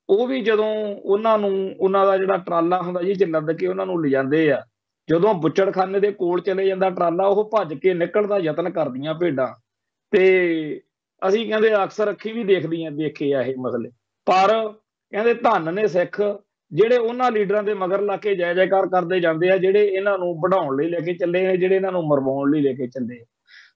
Speaker 1: ਉਹ ਵੀ ਜਦੋਂ ਉਹਨਾਂ ਨੂੰ, ਉਹਨਾਂ ਦਾ ਜਿਹੜਾ ਟਰਾਲਾ ਹੁੰਦਾ ਜੀ ਚ ਲੱਦ ਕੇ ਉਹਨਾਂ ਨੂੰ ਲਿਜਾਂਦੇ ਆ ਜਦੋਂ ਬੁੱਚੜਖਾਨੇ ਦੇ ਕੋਲ ਚਲੇ ਜਾਂਦਾ ਟਰਾਲਾ, ਉਹ ਭੱਜ ਕੇ ਨਿਕਲਣ ਦਾ ਯਤਨ ਕਰਦੀਆਂ ਭੇਡਾਂ। ਤੇ ਅਸੀਂ ਕਹਿੰਦੇ ਅਕਸਰ ਅੱਖੀ ਵੀ ਦੇਖਦੀਆਂ, ਦੇਖੇ ਆ ਇਹ ਮਸਲੇ। ਪਰ ਕਹਿੰਦੇ ਧੰਨ ਨੇ ਸਿੱਖ, ਜਿਹੜੇ ਉਹਨਾਂ ਲੀਡਰਾਂ ਦੇ ਮਗਰ ਲਾ ਕੇ ਜੈ ਜੈਕਾਰ ਕਰਦੇ ਜਾਂਦੇ ਆ, ਜਿਹੜੇ ਇਹਨਾਂ ਨੂੰ ਵਧਾਉਣ ਲਈ ਲੈ ਕੇ ਚੱਲੇ ਨੇ, ਜਿਹੜੇ ਇਹਨਾਂ ਨੂੰ ਮਰਵਾਉਣ ਲਈ ਲੈ ਕੇ ਚੱਲੇ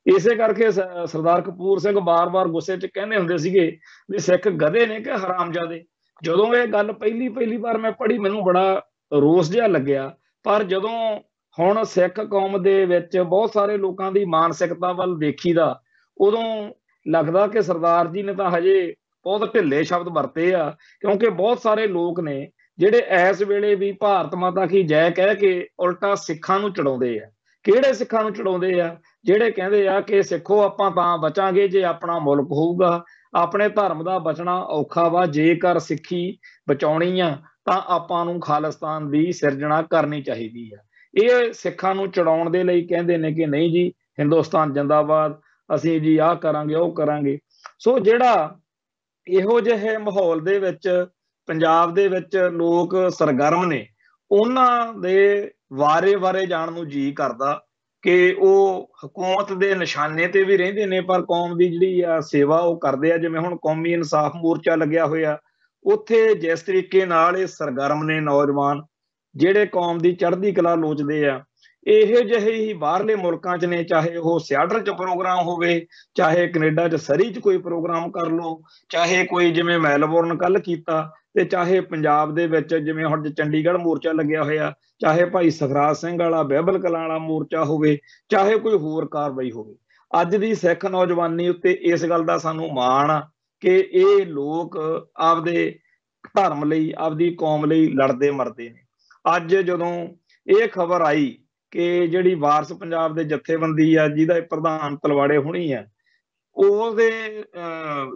Speaker 1: ਇਸੇ ਕਰਕੇ ਸਰਦਾਰ ਕਪੂਰ ਸਿੰਘ ਬਾਰ-ਬਾਰ ਗੁੱਸੇ 'ਚ ਕਹਿੰਦੇ ਹੁੰਦੇ ਸੀਗੇ ਵੀ ਸਿੱਖ ਗਧੇ ਨੇ ਕਿ ਹਰਾਮਜ਼ਾਦੇ? ਜਦੋਂ ਇਹ ਗੱਲ ਪਹਿਲੀ ਪਹਿਲੀ ਵਾਰ ਮੈਂ ਪੜ੍ਹੀ, ਮੈਨੂੰ ਬੜਾ ਰੋਸ ਜਿਹਾ ਲੱਗਿਆ। ਪਰ ਜਦੋਂ ਹੁਣ ਸਿੱਖ ਕੌਮ ਦੇ ਵਿੱਚ ਬਹੁਤ ਸਾਰੇ ਲੋਕਾਂ ਦੀ ਮਾਨਸਿਕਤਾ ਵੱਲ ਦੇਖੀਦਾ, ਉਦੋਂ ਲੱਗਦਾ ਕਿ ਸਰਦਾਰ ਜੀ ਨੇ ਤਾਂ ਹਜੇ ਬਹੁਤ ਢਿੱਲੇ ਸ਼ਬਦ ਵਰਤੇ ਆ, ਕਿਉਂਕਿ ਬਹੁਤ ਸਾਰੇ ਲੋਕ ਨੇ ਜਿਹੜੇ ਇਸ ਵੇਲੇ ਵੀ ਭਾਰਤ ਮਾਤਾ ਕੀ ਜੈ ਕਹਿ ਕੇ ਉਲਟਾ ਸਿੱਖਾਂ ਨੂੰ ਚੜਾਉਂਦੇ ਆ। ਕਿਹੜੇ ਸਿੱਖਾਂ ਨੂੰ ਚੜਾਉਂਦੇ ਆ? ਜਿਹੜੇ ਕਹਿੰਦੇ ਆ ਕਿ ਸਿੱਖੋ ਆਪਾਂ ਤਾਂ ਬਚਾਂਗੇ, ਜੇ ਆਪਣਾ ਮੁਲਕ ਹੋਊਗਾ, ਆਪਣੇ ਧਰਮ ਦਾ ਬਚਣਾ ਔਖਾ ਵਾ, ਜੇਕਰ ਸਿੱਖੀ ਬਚਾਉਣੀ ਆ ਤਾਂ ਆਪਾਂ ਨੂੰ ਖਾਲਿਸਤਾਨ ਦੀ ਸਿਰਜਣਾ ਕਰਨੀ ਚਾਹੀਦੀ ਆ ਇਹ ਸਿੱਖਾਂ ਨੂੰ ਚੜਾਉਣ ਦੇ ਲਈ ਕਹਿੰਦੇ ਨੇ ਕਿ ਨਹੀਂ ਜੀ, ਹਿੰਦੁਸਤਾਨ ਜਿੰਦਾਬਾਦ, ਅਸੀਂ ਜੀ ਆਹ ਕਰਾਂਗੇ, ਉਹ ਕਰਾਂਗੇ। ਸੋ ਜਿਹੜਾ ਇਹੋ ਜਿਹੇ ਮਾਹੌਲ ਦੇ ਵਿੱਚ, ਪੰਜਾਬ ਦੇ ਵਿੱਚ ਲੋਕ ਸਰਗਰਮ ਨੇ, ਉਹਨਾਂ ਦੇ ਵਾਰੇ-ਵਾਰੇ ਜਾਣ ਨੂੰ ਜੀ ਕਰਦਾ ਕਿ ਉਹ ਹਕੂਮਤ ਦੇ ਨਿਸ਼ਾਨੇ ਤੇ ਵੀ ਰਹਿੰਦੇ ਨੇ, ਪਰ ਕੌਮ ਦੀ ਜਿਹੜੀ ਆ ਸੇਵਾ ਉਹ ਕਰਦੇ ਆ। ਜਿਵੇਂ ਹੁਣ ਕੌਮੀ ਇਨਸਾਫ ਮੋਰਚਾ ਲੱਗਿਆ ਹੋਇਆ ਉੱਥੇ ਜਿਸ ਤਰੀਕੇ ਨਾਲ ਇਹ ਸਰਗਰਮ ਨੇ ਨੌਜਵਾਨ, ਜਿਹੜੇ ਕੌਮ ਦੀ ਚੜ੍ਹਦੀ ਕਲਾ ਲੋਚਦੇ ਆ, ਇਹੋ ਜਿਹੇ ਹੀ ਬਾਹਰਲੇ ਮੁਲਕਾਂ 'ਚ ਨੇ, ਚਾਹੇ ਉਹ ਸਿਆਟਲ 'ਚ ਪ੍ਰੋਗਰਾਮ ਹੋਵੇ, ਚਾਹੇ ਕੈਨੇਡਾ 'ਚ ਸਰੀ 'ਚ ਕੋਈ ਪ੍ਰੋਗਰਾਮ ਕਰ ਲਓ, ਚਾਹੇ ਕੋਈ ਜਿਵੇਂ ਮੈਲਬੌਰਨ ਕੱਲ ਕੀਤਾ ਤੇ ਚਾਹੇ ਪੰਜਾਬ ਦੇ ਵਿੱਚ ਜਿਵੇਂ ਹੁਣ ਚੰਡੀਗੜ੍ਹ ਮੋਰਚਾ ਲੱਗਿਆ ਹੋਇਆ, ਚਾਹੇ ਭਾਈ ਸਖਰਾਜ ਸਿੰਘ ਵਾਲਾ, ਬਹਿਬਲ ਕਲਾਂ ਵਾਲਾ ਮੋਰਚਾ ਹੋਵੇ, ਚਾਹੇ ਕੋਈ ਹੋਰ ਕਾਰਵਾਈ ਹੋਵੇ। ਅੱਜ ਦੀ ਸਿੱਖ ਨੌਜਵਾਨੀ ਉੱਤੇ ਇਸ ਗੱਲ ਦਾ ਸਾਨੂੰ ਮਾਣ ਆ ਕਿ ਇਹ ਲੋਕ ਆਪਦੇ ਧਰਮ ਲਈ, ਆਪਦੀ ਕੌਮ ਲਈ ਲੜਦੇ ਮਰਦੇ ਨੇ। ਅੱਜ ਜਦੋਂ ਇਹ ਖਬਰ ਆਈ ਕਿ ਜਿਹੜੀ ਵਾਰਸ ਪੰਜਾਬ ਦੇ ਜਥੇਬੰਦੀ ਆ, ਜਿਹਦਾ ਪ੍ਰਧਾਨ ਤਲਵਾੜੇ ਹੁਣੀ ਆ, ਉਹਦੇ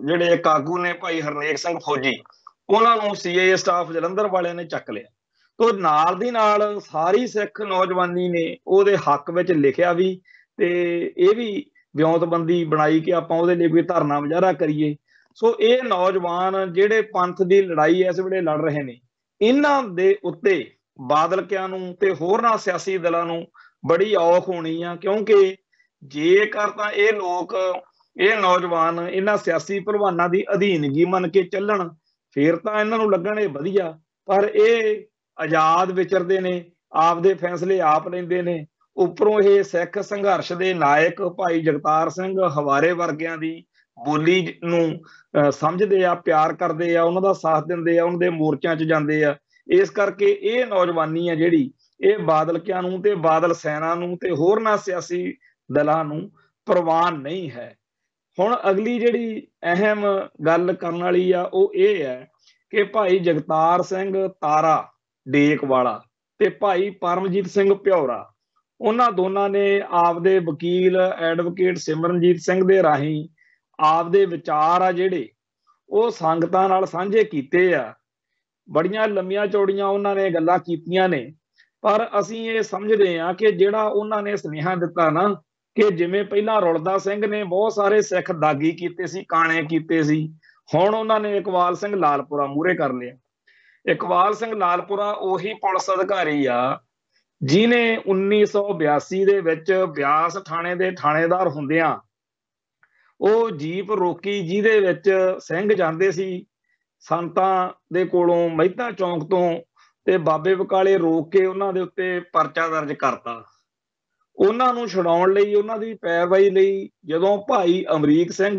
Speaker 1: ਜਿਹੜੇ ਕਾਗੂ ਨੇ ਭਾਈ ਹਰਨੇਕ ਸਿੰਘ ਫੌਜੀ, ਉਹਨਾਂ ਨੂੰ ਸੀਏ ਸਟਾਫ ਜਲੰਧਰ ਵਾਲਿਆਂ ਨੇ ਚੱਕ ਲਿਆ। ਤੋਂ ਨਾਲ ਦੀ ਨਾਲ ਸਾਰੀ ਸਿੱਖ ਨੌਜਵਾਨੀ ਨੇ ਉਹਦੇ ਹੱਕ ਵਿੱਚ ਲਿਖਿਆ ਵੀ ਤੇ ਇਹ ਵੀ ਵਿਉਂਤਬੰਦੀ ਬਣਾਈ ਕਿ ਆਪਾਂ ਉਹਦੇ ਲਈ ਕੋਈ ਧਰਨਾ ਮੁਜ਼ਾਹਰਾ ਕਰੀਏ। ਸੋ ਇਹ ਨੌਜਵਾਨ ਜਿਹੜੇ ਪੰਥ ਦੀ ਲੜਾਈ ਇਸ ਵੇਲੇ ਲੜ ਰਹੇ ਨੇ, ਇਹਨਾਂ ਦੇ ਉੱਤੇ ਬਾਦਲਕਿਆਂ ਨੂੰ ਤੇ ਹੋਰਨਾਂ ਸਿਆਸੀ ਦਲਾਂ ਨੂੰ ਬੜੀ ਔਖ ਹੋਣੀ ਆ, ਕਿਉਂਕਿ ਜੇਕਰ ਤਾਂ ਇਹ ਲੋਕ, ਇਹ ਨੌਜਵਾਨ ਇਹਨਾਂ ਸਿਆਸੀ ਪ੍ਰਵਾਨਾਂ ਦੀ ਅਧੀਨਗੀ ਮੰਨ ਕੇ ਚੱਲਣ, ਫੇਰ ਤਾਂ ਇਹਨਾਂ ਨੂੰ ਲੱਗਣ ਇਹ ਵਧੀਆ, ਪਰ ਇਹ ਆਜ਼ਾਦ ਵਿਚਰਦੇ ਨੇ, ਆਪਦੇ ਫੈਸਲੇ ਆਪ ਲੈਂਦੇ ਨੇ, ਉੱਪਰੋਂ ਇਹ ਸਿੱਖ ਸੰਘਰਸ਼ ਦੇ ਨਾਇਕ ਭਾਈ ਜਗਤਾਰ ਸਿੰਘ ਹਵਾਰੇ ਵਰਗਿਆਂ ਦੀ ਬੋਲੀ ਨੂੰ ਸਮਝਦੇ ਆ, ਪਿਆਰ ਕਰਦੇ ਆ, ਉਹਨਾਂ ਦਾ ਸਾਥ ਦਿੰਦੇ ਆ, ਉਹਨਾਂ ਦੇ ਮੋਰਚਿਆਂ 'ਚ ਜਾਂਦੇ ਆ। ਇਸ ਕਰਕੇ ਇਹ ਨੌਜਵਾਨੀ ਆ ਜਿਹੜੀ, ਇਹ ਬਾਦਲਕਿਆਂ ਨੂੰ ਤੇ ਬਾਦਲ ਸੈਨਾ ਨੂੰ ਤੇ ਹੋਰਨਾਂ ਸਿਆਸੀ ਦਲਾਂ ਨੂੰ ਪ੍ਰਵਾਨ ਨਹੀਂ ਹੈ। ਹੁਣ ਅਗਲੀ ਜਿਹੜੀ ਅਹਿਮ ਗੱਲ ਕਰਨ ਵਾਲੀ ਆ, ਉਹ ਇਹ ਹੈ ਕਿ ਭਾਈ ਜਗਤਾਰ ਸਿੰਘ ਤਾਰਾ ਡੇਕ ਵਾਲਾ ਤੇ ਭਾਈ ਪਰਮਜੀਤ ਸਿੰਘ ਪਿਉਰਾ ਉਹਨਾਂ ਦੋਨਾਂ ਨੇ ਆਪਦੇ ਵਕੀਲ, ਐਡਵੋਕੇਟ ਸਿਮਰਨਜੀਤ ਸਿੰਘ ਦੇ ਰਾਹੀਂ ਆਪਦੇ ਵਿਚਾਰ ਆ ਜਿਹੜੇ, ਉਹ ਸੰਗਤਾਂ ਨਾਲ ਸਾਂਝੇ ਕੀਤੇ ਆ। ਬੜੀਆਂ ਲੰਮੀਆਂ ਚੌੜੀਆਂ ਉਹਨਾਂ ਨੇ ਗੱਲਾਂ ਕੀਤੀਆਂ ਨੇ, ਪਰ ਅਸੀਂ ਇਹ ਸਮਝਦੇ ਹਾਂ ਕਿ ਜਿਹੜਾ ਉਹਨਾਂ ਨੇ ਸੁਨੇਹਾ ਦਿੱਤਾ ਨਾ, ਕਿ ਜਿਵੇਂ ਪਹਿਲਾਂ ਰੁਲਦਾ ਸਿੰਘ ਨੇ ਬਹੁਤ ਸਾਰੇ ਸਿੱਖ ਦਾਗੀ ਕੀਤੇ ਸੀ, ਕਾਣੇ ਕੀਤੇ ਸੀ, ਹੁਣ ਉਹਨਾਂ ਨੇ ਇਕਵਾਲ ਸਿੰਘ ਲਾਲਪੁਰਾ ਮੂਰੇ ਕਰ ਲਿਆ। ਇਕਵਾਲ ਸਿੰਘ ਲਾਲਪੁਰਾ ਉਹੀ ਪੁਲਿਸ ਅਧਿਕਾਰੀ ਆ ਜਿਨੇ 1982 ਦੇ ਵਿੱਚ ਬਿਆਸ ਥਾਣੇ ਦੇ ਥਾਣੇਦਾਰ ਹੁੰਦਿਆਂ ਉਹ ਜੀਪ ਰੋਕੀ, ਜਿਹਦੇ ਵਿੱਚ ਸਿੰਘ ਜਾਂਦੇ ਸੀ, ਸੰਤਾਂ ਦੇ ਕੋਲੋਂ ਮਹਿਤਾ ਚੌਂਕ ਤੋਂ ਤੇ ਬਾਬੇ ਬਕਾਲੇ ਰੋਕ ਕੇ ਉਹਨਾਂ ਦੇ ਉੱਤੇ ਪਰਚਾ ਦਰਜ ਕਰਤਾ। ਉਹਨਾਂ ਨੂੰ ਛਡਾਉਣ ਲਈ, ਉਹਨਾਂ ਦੀ ਪੈਰਵਾਈ ਲਈ ਜਦੋਂ ਭਾਈ ਅਮਰੀਕ ਸਿੰਘ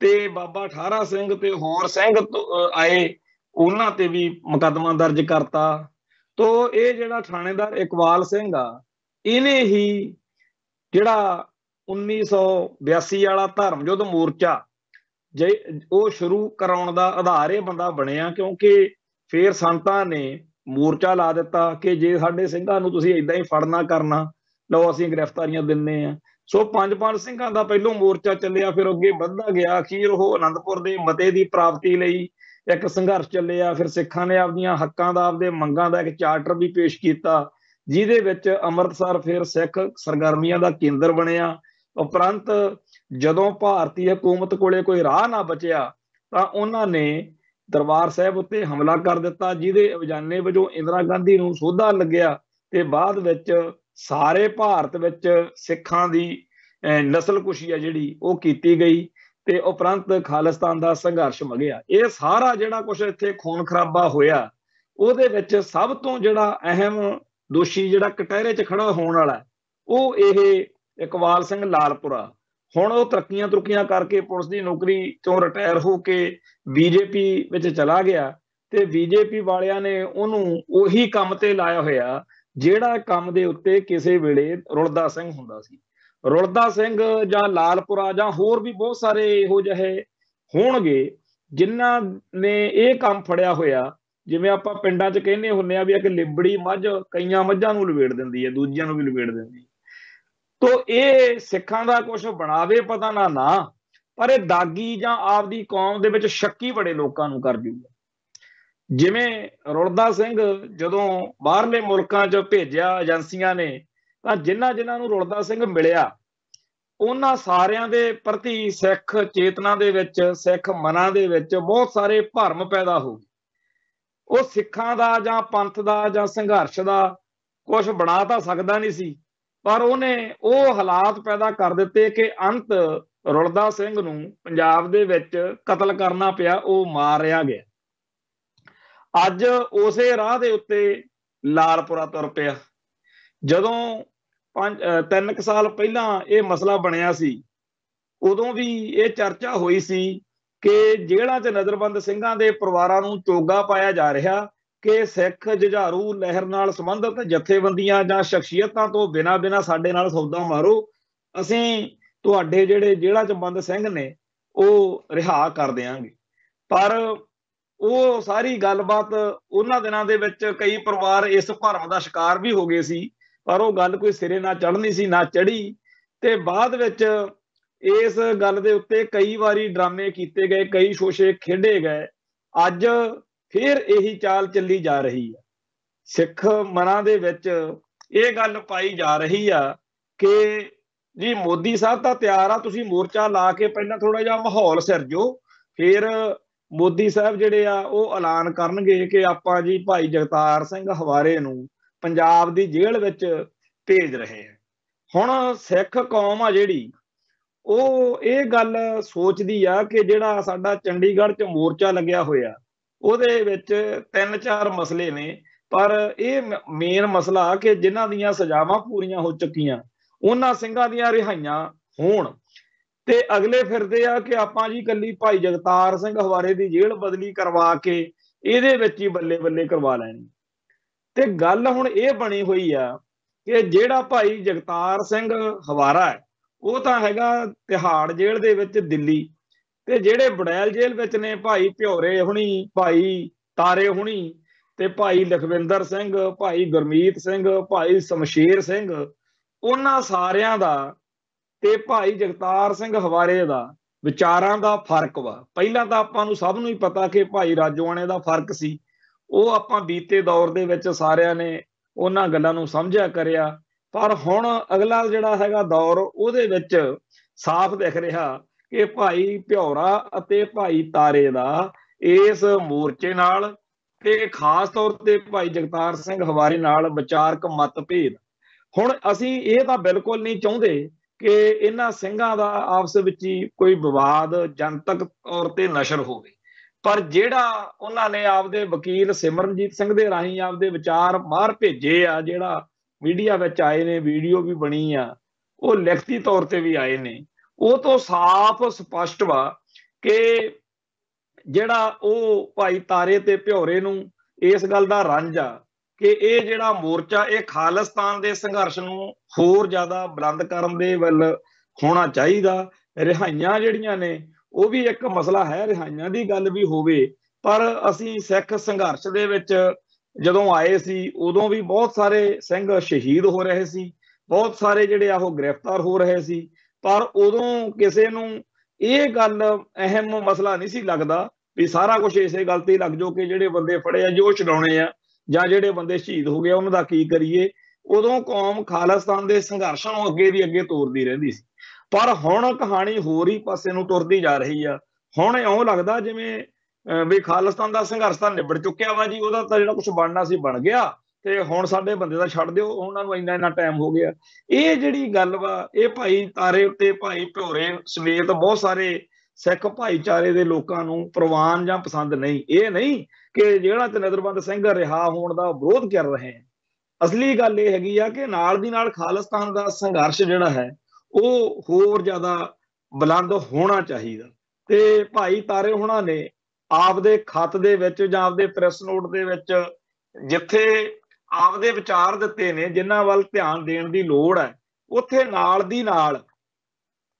Speaker 1: ਤੇ ਬਾਬਾ ਠਾਰਾ ਸਿੰਘ ਤੇ ਹੋਰ ਸਿੰਘ ਆਏ, ਉਹਨਾਂ ਤੇ ਵੀ ਮੁਕੱਦਮਾ ਦਰਜ ਕਰਤਾ। ਤੋ ਇਹ ਜਿਹੜਾ ਥਾਣੇਦਾਰ ਇਕਬਾਲ ਸਿੰਘ ਆ, ਇਹਨੇ ਹੀ ਜਿਹੜਾ 1982 ਵਾਲਾ ਧਰਮ ਯੁੱਧ ਮੋਰਚਾ, ਜੇ ਉਹ ਸ਼ੁਰੂ ਕਰਾਉਣ ਦਾ ਆਧਾਰ ਇਹ ਬੰਦਾ ਬਣਿਆ ਕਿਉਂਕਿ ਫੇਰ ਸੰਤਾਂ ਨੇ ਮੋਰਚਾ ਲਾ ਦਿੱਤਾ ਕਿ ਜੇ ਸਾਡੇ ਸਿੰਘਾਂ ਨੂੰ ਤੁਸੀਂ ਇਦਾਂ ਹੀ ਫੜਨਾ ਕਰਨਾ, ਲਓ ਅਸੀਂ ਗ੍ਰਿਫਤਾਰੀਆਂ ਦਿੰਨੇ ਆ। ਸੋ ਪੰਜ ਪੰਜ ਸਿੰਘਾਂ ਦਾ ਪਹਿਲੋਂ ਮੋਰਚਾ ਚੱਲਿਆ, ਫਿਰ ਅੱਗੇ ਵੱਧਦਾ ਗਿਆ। ਅਖੀਰ ਉਹ ਅਨੰਦਪੁਰ ਦੇ ਮਤੇ ਦੀ ਪ੍ਰਾਪਤੀ ਲਈ ਇੱਕ ਸੰਘਰਸ਼ ਚੱਲਿਆ। ਫਿਰ ਸਿੱਖਾਂ ਨੇ ਆਪਦੀਆਂ ਹੱਕਾਂ ਦਾ, ਆਪਦੇ ਮੰਗਾਂ ਦਾ ਇੱਕ ਚਾਰਟਰ ਵੀ ਪੇਸ਼ ਕੀਤਾ, ਜਿਹਦੇ ਵਿੱਚ ਅੰਮ੍ਰਿਤਸਰ ਫਿਰ ਸਿੱਖ ਸਰਗਰਮੀਆਂ ਦਾ ਕੇਂਦਰ ਬਣਿਆ। ਉਪਰੰਤ ਜਦੋਂ ਭਾਰਤੀ ਹਕੂਮਤ ਕੋਲੇ ਕੋਈ ਰਾਹ ਨਾ ਬਚਿਆ, ਤਾਂ ਉਹਨਾਂ ਨੇ ਦਰਬਾਰ ਸਾਹਿਬ ਉੱਤੇ ਹਮਲਾ ਕਰ ਦਿੱਤਾ, ਜਿਹਦੇ ਅਵਜਾਨੇ ਵਜੋਂ ਇੰਦਰਾ ਗਾਂਧੀ ਨੂੰ ਸੋਧਾ ਲੱਗਿਆ ਤੇ ਬਾਅਦ ਵਿੱਚ ਸਾਰੇ ਭਾਰਤ ਵਿੱਚ ਸਿੱਖਾਂ ਦੀ ਨਸਲਕੁਸ਼ੀ ਆ ਜਿਹੜੀ ਉਹ ਕੀਤੀ ਗਈ ਤੇ ਉਪਰੰਤ ਖਾਲਿਸਤਾਨ ਦਾ ਸੰਘਰਸ਼ ਮਗਿਆ। ਇਹ ਸਾਰਾ ਜਿਹੜਾ ਕੁਝ ਇੱਥੇ ਖੂਨ ਖਰਾਬਾ ਹੋਇਆ, ਉਹਦੇ ਵਿੱਚ ਸਭ ਤੋਂ ਜਿਹੜਾ ਅਹਿਮ ਦੋਸ਼ੀ ਜਿਹੜਾ ਕਟਹਿਰੇ 'ਚ ਖੜਾ ਹੋਣ ਵਾਲਾ, ਉਹ ਇਹ ਇਕਬਾਲ ਸਿੰਘ ਲਾਲਪੁਰਾ। ਹੁਣ ਉਹ ਤਰੱਕੀਆਂ ਤਰੁਕੀਆਂ ਕਰਕੇ ਪੁਲਿਸ ਦੀ ਨੌਕਰੀ ਤੋਂ ਰਿਟਾਇਰ ਹੋ ਕੇ ਬੀਜੇਪੀ ਵਿੱਚ ਚਲਾ ਗਿਆ ਤੇ ਬੀਜੇਪੀ ਵਾਲਿਆਂ ਨੇ ਉਹਨੂੰ ਉਹੀ ਕੰਮ ਤੇ ਲਾਇਆ ਹੋਇਆ, ਜਿਹੜਾ ਕੰਮ ਦੇ ਉੱਤੇ ਕਿਸੇ ਵੇਲੇ ਰੁਲਦਾ ਸਿੰਘ ਹੁੰਦਾ ਸੀ। ਰੁਲਦਾ ਸਿੰਘ ਜਾਂ ਲਾਲਪੁਰਾ ਜਾਂ ਹੋਰ ਵੀ ਬਹੁਤ ਸਾਰੇ ਇਹੋ ਜਿਹੇ ਹੋਣਗੇ, ਜਿਨ੍ਹਾਂ ਨੇ ਇਹ ਕੰਮ ਫੜਿਆ ਹੋਇਆ, ਜਿਵੇਂ ਆਪਾਂ ਪਿੰਡਾਂ 'ਚ ਕਹਿੰਦੇ ਹੁੰਨੇ ਆ ਵੀ ਇੱਕ ਲਿਬੜੀ ਮੱਝ ਕਈਆਂ ਮੱਝਾਂ ਨੂੰ ਲਵੇੜ ਦਿੰਦੀ ਹੈ, ਦੂਜਿਆਂ ਨੂੰ ਵੀ ਲਵੇੜ ਦਿੰਦੀ ਹੈ। ਤੋ ਇਹ ਸਿੱਖਾਂ ਦਾ ਕੁਝ ਬਣਾਵੇ, ਪਤਾ ਨਾ ਨਾ, ਪਰ ਇਹ ਦਾਗੀ ਜਾਂ ਆਪਦੀ ਕੌਮ ਦੇ ਵਿੱਚ ਸ਼ੱਕੀ ਬੜੇ ਲੋਕਾਂ ਨੂੰ ਕਰ ਜੂਗਾ ਜਿਵੇਂ ਰੁਲਦਾ ਸਿੰਘ ਜਦੋਂ ਬਾਹਰਲੇ ਮੁਲਕਾਂ 'ਚ ਭੇਜਿਆ ਏਜੰਸੀਆਂ ਨੇ, ਤਾਂ ਜਿਨ੍ਹਾਂ ਜਿਨ੍ਹਾਂ ਨੂੰ ਰੁਲਦਾ ਸਿੰਘ ਮਿਲਿਆ, ਉਹਨਾਂ ਸਾਰਿਆਂ ਦੇ ਪ੍ਰਤੀ ਸਿੱਖ ਚੇਤਨਾ ਦੇ ਵਿੱਚ, ਸਿੱਖ ਮਨਾਂ ਦੇ ਵਿੱਚ ਬਹੁਤ ਸਾਰੇ ਭਰਮ ਪੈਦਾ ਹੋ ਗਏ। ਉਹ ਸਿੱਖਾਂ ਦਾ ਜਾਂ ਪੰਥ ਦਾ ਜਾਂ ਸੰਘਰਸ਼ ਦਾ ਕੁਝ ਬਣਾ ਤਾਂ ਸਕਦਾ ਨਹੀਂ ਸੀ ਪਰ ਉਹਨੇ ਉਹ ਹਾਲਾਤ ਪੈਦਾ ਕਰ ਦਿੱਤੇ ਕਿ ਅੰਤ ਰੁਲਦਾ ਸਿੰਘ ਨੂੰ ਪੰਜਾਬ ਦੇ ਵਿੱਚ ਕਤਲ ਕਰਨਾ ਪਿਆ, ਉਹ ਮਾਰਿਆ ਗਿਆ। ਅੱਜ ਉਸੇ ਰਾਹ ਦੇ ਉੱਤੇ ਲਾਲਪੁਰਾ ਤੁਰ ਪਿਆ। ਜਦੋਂ ਪੰਜ ਤਿੰਨ ਕੁ ਸਾਲ ਪਹਿਲਾਂ ਇਹ ਮਸਲਾ ਬਣਿਆ ਸੀ, ਉਦੋਂ ਵੀ ਇਹ ਚਰਚਾ ਹੋਈ ਸੀ ਕਿ ਜੇਲ੍ਹਾਂ 'ਚ ਨਜ਼ਰਬੰਦ ਸਿੰਘਾਂ ਦੇ ਪਰਿਵਾਰਾਂ ਨੂੰ ਚੋਗਾ ਪਾਇਆ ਜਾ ਰਿਹਾ ਕਿ ਸਿੱਖ ਜੁਝਾਰੂ ਲਹਿਰ ਨਾਲ ਸੰਬੰਧਿਤ ਜਥੇਬੰਦੀਆਂ ਜਾਂ ਸ਼ਖਸੀਅਤਾਂ ਤੋਂ ਬਿਨਾ ਬਿਨਾ ਸਾਡੇ ਨਾਲ ਸੌਦਾ ਮਾਰੋ, ਅਸੀਂ ਤੁਹਾਡੇ ਜਿਹੜੇ ਜੇਲ੍ਹਾਂ 'ਚ ਸਿੰਘ ਨੇ, ਉਹ ਰਿਹਾ ਕਰ ਦੇਾਂਗੇ ਪਰ ਉਹ ਸਾਰੀ ਗੱਲਬਾਤ ਉਹਨਾਂ ਦਿਨਾਂ ਦੇ ਵਿੱਚ ਕਈ ਪਰਿਵਾਰ ਇਸ ਭਰਮ ਦਾ ਸ਼ਿਕਾਰ ਵੀ ਹੋ ਗਏ ਸੀ, ਪਰ ਉਹ ਗੱਲ ਕੋਈ ਸਿਰੇ ਨਾ ਚੜਨੀ ਸੀ, ਨਾ ਚੜੀ ਤੇ ਬਾਅਦ ਵਿੱਚ ਇਸ ਗੱਲ ਦੇ ਉੱਤੇ ਕਈ ਵਾਰੀ ਡਰਾਮੇ ਕੀਤੇ ਗਏ, ਕਈ ਸ਼ੋਸ਼ੇ ਖੇਡੇ ਗਏ। ਅੱਜ ਫਿਰ ਇਹੀ ਚਾਲ ਚੱਲੀ ਜਾ ਰਹੀ ਹੈ ਸਿੱਖ ਮਨਾਂ ਦੇ ਵਿੱਚ ਇਹ ਗੱਲ ਪਾਈ ਜਾ ਰਹੀ ਆ ਕਿ ਜੀ ਮੋਦੀ ਸਾਹਿਬ ਤਾਂ ਤਿਆਰ ਆ, ਤੁਸੀਂ ਮੋਰਚਾ ਲਾ ਕੇ ਪਹਿਲਾਂ ਥੋੜਾ ਜਿਹਾ ਮਾਹੌਲ ਸਿਰਜੋ, ਫਿਰ ਮੋਦੀ ਸਾਹਿਬ ਜਿਹੜੇ ਆ ਉਹ ਐਲਾਨ ਕਰਨਗੇ ਕਿ ਆਪਾਂ ਜੀ ਭਾਈ ਜਗਤਾਰ ਸਿੰਘ ਹਵਾਰੇ ਨੂੰ ਪੰਜਾਬ ਦੀ ਜੇਲ੍ਹ ਵਿੱਚ ਭੇਜ ਰਹੇ ਹਾਂ ਹੁਣ ਸਿੱਖ ਕੌਮ ਆ ਜਿਹੜੀ, ਉਹ ਇਹ ਗੱਲ ਸੋਚਦੀ ਆ ਕਿ ਜਿਹੜਾ ਸਾਡਾ ਚੰਡੀਗੜ੍ਹ 'ਚ ਮੋਰਚਾ ਲੱਗਿਆ ਹੋਇਆ ਉਹਦੇ ਵਿੱਚ ਤਿੰਨ ਚਾਰ ਮਸਲੇ ਨੇ, ਪਰ ਇਹ ਮੇਨ ਮਸਲਾ ਕਿ ਜਿਨ੍ਹਾਂ ਦੀਆਂ ਸਜ਼ਾਵਾਂ ਪੂਰੀਆਂ ਹੋ ਚੁੱਕੀਆਂ, ਉਹਨਾਂ ਸਿੰਘਾਂ ਦੀਆਂ ਰਿਹਾਈਆਂ ਹੋਣ। ਤੇ ਅਗਲੇ ਫਿਰਦੇ ਆ ਕਿ ਆਪਾਂ ਜੀ ਕੱਲੀ ਭਾਈ ਜਗਤਾਰ ਸਿੰਘ ਹਵਾਰੇ ਦੀ ਜੇਲ੍ਹ ਬਦਲੀ ਕਰਵਾ ਕੇ ਇਹਦੇ ਵਿੱਚ ਹੀ ਬੱਲੇ ਬੱਲੇ ਕਰਵਾ ਲੈਣੀ। ਤੇ ਗੱਲ ਹੁਣ ਇਹ ਬਣੀ ਹੋਈ ਆ ਕਿ ਜਿਹੜਾ ਭਾਈ ਜਗਤਾਰ ਸਿੰਘ ਹਵਾਰਾ ਹੈ, ਉਹ ਤਾਂ ਹੈਗਾ ਤਿਹਾੜ ਜੇਲ੍ਹ ਦੇ ਵਿੱਚ ਦਿੱਲੀ। ਤੇ ਜਿਹੜੇ ਬੜੈਲ ਜੇਲ੍ਹ ਵਿੱਚ ਨੇ ਭਾਈ ਭਿਉਰੇ ਹੁਣੀ, ਭਾਈ ਤਾਰੇ ਹੁਣੀ, ਤੇ ਭਾਈ ਲਖਵਿੰਦਰ ਸਿੰਘ, ਭਾਈ ਗੁਰਮੀਤ ਸਿੰਘ, ਭਾਈ ਸਮਸ਼ੀਰ ਸਿੰਘ, ਉਹਨਾਂ ਸਾਰਿਆਂ ਦਾ ਤੇ ਭਾਈ ਜਗਤਾਰ ਸਿੰਘ ਹਵਾਰੇ ਦਾ ਵਿਚਾਰਾਂ ਦਾ ਫ਼ਰਕ ਵਾ। ਪਹਿਲਾਂ ਤਾਂ ਆਪਾਂ ਨੂੰ ਸਭ ਨੂੰ ਹੀ ਪਤਾ ਕਿ ਭਾਈ ਰਾਜੋਆਣੇ ਦਾ ਫ਼ਰਕ ਸੀ। ਉਹ ਆਪਾਂ ਬੀਤੇ ਦੌਰ ਦੇ ਵਿੱਚ ਸਾਰਿਆਂ ਨੇ ਉਹਨਾਂ ਗੱਲਾਂ ਨੂੰ ਸਮਝਿਆ ਕਰਿਆ। ਪਰ ਹੁਣ ਅਗਲਾ ਜਿਹੜਾ ਹੈਗਾ ਦੌਰ, ਉਹਦੇ ਵਿੱਚ ਸਾਫ਼ ਦਿਖ ਰਿਹਾ ਕਿ ਭਾਈ ਭਿਉਰਾ ਅਤੇ ਭਾਈ ਤਾਰੇ ਦਾ ਇਸ ਮੋਰਚੇ ਨਾਲ ਤੇ ਖਾਸ ਤੌਰ ਤੇ ਭਾਈ ਜਗਤਾਰ ਸਿੰਘ ਹਵਾਰੇ ਨਾਲ ਵਿਚਾਰਕ ਮਤਭੇਦ। ਹੁਣ ਅਸੀਂ ਇਹ ਤਾਂ ਬਿਲਕੁਲ ਨਹੀਂ ਚਾਹੁੰਦੇ ਕਿ ਇਹਨਾਂ ਸਿੰਘਾਂ ਦਾ ਆਪਸ ਵਿੱਚ ਹੀ ਕੋਈ ਵਿਵਾਦ ਜਨਤਕ ਤੌਰ ਤੇ ਨਸ਼ਰ ਹੋਵੇ। ਪਰ ਜਿਹੜਾ ਉਹਨਾਂ ਨੇ ਆਪਦੇ ਵਕੀਲ ਸਿਮਰਨਜੀਤ ਸਿੰਘ ਦੇ ਰਾਹੀਂ ਆਪਦੇ ਵਿਚਾਰ ਬਾਹਰ ਭੇਜੇ ਆ, ਜਿਹੜਾ ਮੀਡੀਆ ਵਿੱਚ ਆਏ ਨੇ, ਵੀਡੀਓ ਵੀ ਬਣੀ ਆ, ਉਹ ਲਿਖਤੀ ਤੌਰ ਤੇ ਵੀ ਆਏ ਨੇ। ਉਹ ਤੋਂ ਸਾਫ਼ ਸਪਸ਼ਟ ਵਾ ਕਿ ਜਿਹੜਾ ਉਹ ਭਾਈ ਤਾਰੇ ਤੇ ਭਿਉਰੇ ਨੂੰ ਇਸ ਗੱਲ ਦਾ ਰੰਜ ਆ ਕਿ ਇਹ ਜਿਹੜਾ ਮੋਰਚਾ, ਇਹ ਖਾਲਿਸਤਾਨ ਦੇ ਸੰਘਰਸ਼ ਨੂੰ ਹੋਰ ਜ਼ਿਆਦਾ ਬੁਲੰਦ ਕਰਨ ਦੇ ਵੱਲ ਹੋਣਾ ਚਾਹੀਦਾ। ਰਿਹਾਈਆਂ ਜਿਹੜੀਆਂ ਨੇ, ਉਹ ਵੀ ਇੱਕ ਮਸਲਾ ਹੈ, ਰਿਹਾਈਆਂ ਦੀ ਗੱਲ ਵੀ ਹੋਵੇ। ਪਰ ਅਸੀਂ ਸਿੱਖ ਸੰਘਰਸ਼ ਦੇ ਵਿੱਚ ਜਦੋਂ ਆਏ ਸੀ, ਉਦੋਂ ਵੀ ਬਹੁਤ ਸਾਰੇ ਸਿੰਘ ਸ਼ਹੀਦ ਹੋ ਰਹੇ ਸੀ। ਬਹੁਤ ਸਾਰੇ ਜਿਹੜੇ ਆ ਉਹ ਗ੍ਰਿਫਤਾਰ ਹੋ ਰਹੇ ਸੀ। ਪਰ ਉਦੋਂ ਕਿਸੇ ਨੂੰ ਇਹ ਗੱਲ ਅਹਿਮ ਮਸਲਾ ਨਹੀਂ ਸੀ ਲੱਗਦਾ ਵੀ ਸਾਰਾ ਕੁਝ ਇਸੇ ਗੱਲ ਤੇ ਲੱਗ ਜੋ ਕਿ ਜਿਹੜੇ ਬੰਦੇ ਫੜੇ ਆ, ਜੋ ਛਡਾਉਣੇ ਆ ਜਾਂ ਜਿਹੜੇ ਬੰਦੇ ਸ਼ਹੀਦ ਹੋ ਗਏ ਉਹਨਾਂ ਦਾ ਕੀ ਕਰੀਏ? ਉਦੋਂ ਕੌਮ ਖਾਲਿਸਤਾਨ ਦੇ ਸੰਘਰਸ਼ਾਂ ਨੂੰ ਅੱਗੇ ਦੀ ਅੱਗੇ ਤੋਰਦੀ ਰਹਿੰਦੀ ਸੀ। ਪਰ ਹੁਣ ਕਹਾਣੀ ਹੋਰ ਹੀ ਪਾਸੇ ਨੂੰ ਤੁਰਦੀ ਜਾ ਰਹੀ ਆ। ਹੁਣ ਇਉਂ ਲੱਗਦਾ ਜਿਵੇਂ ਵੀ ਖਾਲਿਸਤਾਨ ਦਾ ਸੰਘਰਸ਼ ਤਾਂ ਨਿਬੜ ਚੁੱਕਿਆ ਵਾ ਜੀ, ਉਹਦਾ ਤਾਂ ਜਿਹੜਾ ਕੁਝ ਬਣਨਾ ਸੀ ਬਣ ਗਿਆ। ਤੇ ਹੁਣ ਸਾਡੇ ਬੰਦੇ ਦਾ ਛੱਡ ਦਿਓ, ਉਹਨਾਂ ਨੂੰ ਇੰਨਾ ਇੰਨਾ ਟਾਈਮ ਹੋ ਗਿਆ। ਇਹ ਜਿਹੜੀ ਗੱਲ ਵਾ, ਇਹ ਭਾਈ ਤਾਰੇ ਉੱਤੇ, ਭਾਈ ਭੋਰੇ ਸਮੇਤ ਬਹੁਤ ਸਾਰੇ ਸਿੱਖ ਭਾਈਚਾਰੇ ਦੇ ਲੋਕਾਂ ਨੂੰ ਪ੍ਰਵਾਨ ਜਾਂ ਪਸੰਦ ਨਹੀਂ। ਇਹ ਨਹੀਂ ਕਿ ਜਿਹੜਾ ਤੇ ਨਜ਼ਰਬੰਦ ਸਿੰਘ ਰਿਹਾ ਹੋਣ ਦਾ ਵਿਰੋਧ ਕਰ ਰਹੇ ਹਨ ਅਸਲੀ ਗੱਲ ਇਹ ਹੈਗੀ ਆ ਕਿ ਨਾਲ ਦੀ ਨਾਲ ਖਾਲਿਸਤਾਨ ਦਾ ਸੰਘਰਸ਼ ਜਿਹੜਾ ਹੈ, ਉਹ ਹੋਰ ਜ਼ਿਆਦਾ ਬੁਲੰਦ ਹੋਣਾ ਚਾਹੀਦਾ। ਤੇ ਭਾਈ ਤਾਰੇ ਹੁਣਾਂ ਨੇ ਆਪਦੇ ਖਤ ਦੇ ਵਿੱਚ ਜਾਂ ਆਪਦੇ ਪ੍ਰੈਸ ਨੋਟ ਦੇ ਵਿੱਚ ਜਿੱਥੇ ਆਪਦੇ ਵਿਚਾਰ ਦਿੱਤੇ ਨੇ, ਜਿਨ੍ਹਾਂ ਵੱਲ ਧਿਆਨ ਦੇਣ ਦੀ ਲੋੜ ਹੈ। ਉੱਥੇ ਨਾਲ ਦੀ ਨਾਲ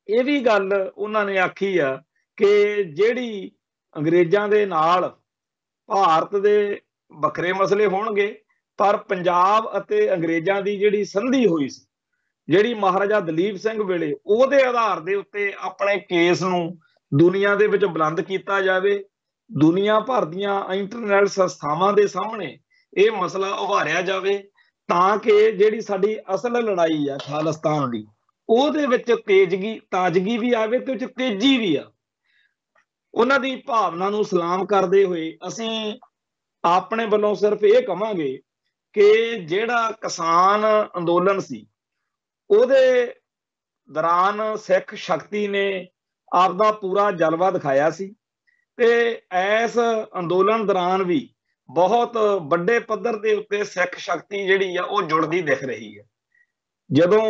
Speaker 1: ਇਹ ਵੀ ਗੱਲ ਉਹਨਾਂ ਨੇ ਆਖੀ ਆ ਕਿ ਜਿਹੜੀ ਅੰਗਰੇਜ਼ਾਂ ਦੇ ਨਾਲ ਭਾਰਤ ਦੇ ਵੱਖਰੇ ਮਸਲੇ ਹੋਣਗੇ, ਪਰ ਪੰਜਾਬ ਅਤੇ ਅੰਗਰੇਜ਼ਾਂ ਦੀ ਜਿਹੜੀ ਸੰਧੀ ਹੋਈ ਸੀ, ਜਿਹੜੀ ਮਹਾਰਾਜਾ ਦਲੀਪ ਸਿੰਘ ਵੇਲੇ, ਉਹਦੇ ਆਧਾਰ ਦੇ ਉੱਤੇ ਆਪਣੇ ਕੇਸ ਨੂੰ ਦੁਨੀਆ ਦੇ ਵਿੱਚ ਬੁਲੰਦ ਕੀਤਾ ਜਾਵੇ। ਦੁਨੀਆ ਭਰ ਦੀਆਂ ਇੰਟਰਨੈਟ ਸੰਸਥਾਵਾਂ ਦੇ ਸਾਹਮਣੇ ਇਹ ਮਸਲਾ ਉਭਾਰਿਆ ਜਾਵੇ ਤਾਂ ਕਿ ਜਿਹੜੀ ਸਾਡੀ ਅਸਲ ਲੜਾਈ ਆ ਖਾਲਿਸਤਾਨ ਦੀ, ਉਹਦੇ ਵਿੱਚ ਤੇਜ਼ਗੀ, ਤਾਜ਼ਗੀ ਵੀ ਆਵੇ ਤੇ ਵਿੱਚ ਤੇਜ਼ੀ ਵੀ ਆ। ਉਹਨਾਂ ਦੀ ਭਾਵਨਾ ਨੂੰ ਸਲਾਮ ਕਰਦੇ ਹੋਏ ਅਸੀਂ ਆਪਣੇ ਵੱਲੋਂ ਸਿਰਫ ਇਹ ਕਵਾਂਗੇ ਕਿ ਜਿਹੜਾ ਕਿਸਾਨ ਅੰਦੋਲਨ ਸੀ, ਉਹਦੇ ਦੌਰਾਨ ਸਿੱਖ ਸ਼ਕਤੀ ਨੇ ਆਪਦਾ ਪੂਰਾ ਜਲਵਾ ਦਿਖਾਇਆ ਸੀ ਤੇ ਇਸ ਅੰਦੋਲਨ ਦੌਰਾਨ ਵੀ ਬਹੁਤ ਵੱਡੇ ਪੱਧਰ ਦੇ ਉੱਤੇ ਸਿੱਖ ਸ਼ਕਤੀ ਜਿਹੜੀ ਆ, ਉਹ ਜੁੜਦੀ ਦਿਖ ਰਹੀ ਹੈ। ਜਦੋਂ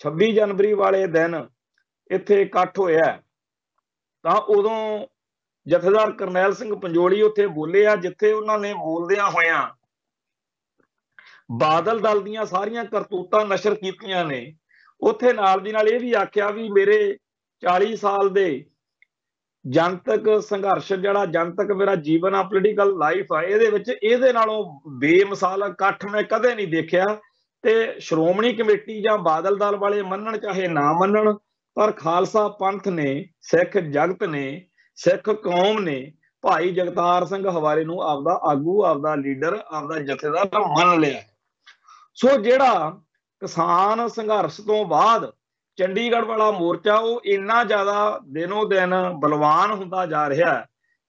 Speaker 1: 26 ਜਨਵਰੀ ਵਾਲੇ ਦਿਨ ਇੱਥੇ ਇਕੱਠ ਹੋਇਆ ਤਾਂ ਉਦੋਂ ਜਥੇਦਾਰ ਕਰਨੈਲ ਸਿੰਘ ਪੰਜੋਲੀ ਉੱਥੇ ਬੋਲੇ ਆ ਜਿੱਥੇ ਉਹਨਾਂ ਨੇ ਬੋਲਦਿਆਂ ਹੋਇਆਂ ਬਾਦਲ ਦਲ ਦੀਆਂ ਸਾਰੀਆਂ ਕਰਤੂਤਾਂ ਨਸ਼ਰ ਕੀਤੀਆਂ ਨੇ, ਉੱਥੇ ਨਾਲ ਦੀ ਨਾਲ ਇਹ ਵੀ ਆਖਿਆ ਵੀ ਮੇਰੇ 40 ਸਾਲ ਦੇ ਜਨਤਕ ਸੰਘਰਸ਼, ਜਿਹੜਾ ਜਨਤਕ ਮੇਰਾ ਜੀਵਨ ਆ ਪੋਲੀਟੀਕਲ ਲਾਈਫ ਆ, ਇਹਦੇ ਵਿੱਚ ਇਹਦੇ ਨਾਲੋਂ ਬੇਮਿਸਾਲ ਇਕੱਠ ਮੈਂ ਕਦੇ ਨਹੀਂ ਦੇਖਿਆ। ਤੇ ਸ਼੍ਰੋਮਣੀ ਕਮੇਟੀ ਜਾਂ ਬਾਦਲ ਦਲ ਵਾਲੇ ਮੰਨਣ, ਚਾਹੇ ਨਾ ਮੰਨਣ, ਪਰ ਖਾਲਸਾ ਪੰਥ ਨੇ, ਸਿੱਖ ਜਗਤ ਨੇ, ਸਿੱਖ ਕੌਮ ਨੇ, ਭਾਈ ਜਗਤਾਰ ਸਿੰਘ ਹਵਾਰੇ ਨੂੰ ਆਪਦਾ ਆਗੂ, ਆਪਦਾ ਲੀਡਰ, ਆਪਦਾ ਜਥੇਦਾਰ ਮੰਨ ਲਿਆ। ਸੋ ਜਿਹੜਾ ਕਿਸਾਨ ਸੰਘਰਸ਼ ਤੋਂ ਬਾਅਦ ਚੰਡੀਗੜ੍ਹ ਵਾਲਾ ਮੋਰਚਾ, ਉਹ ਇੰਨਾ ਜ਼ਿਆਦਾ ਦਿਨੋ ਦਿਨ ਬਲਵਾਨ ਹੁੰਦਾ ਜਾ ਰਿਹਾ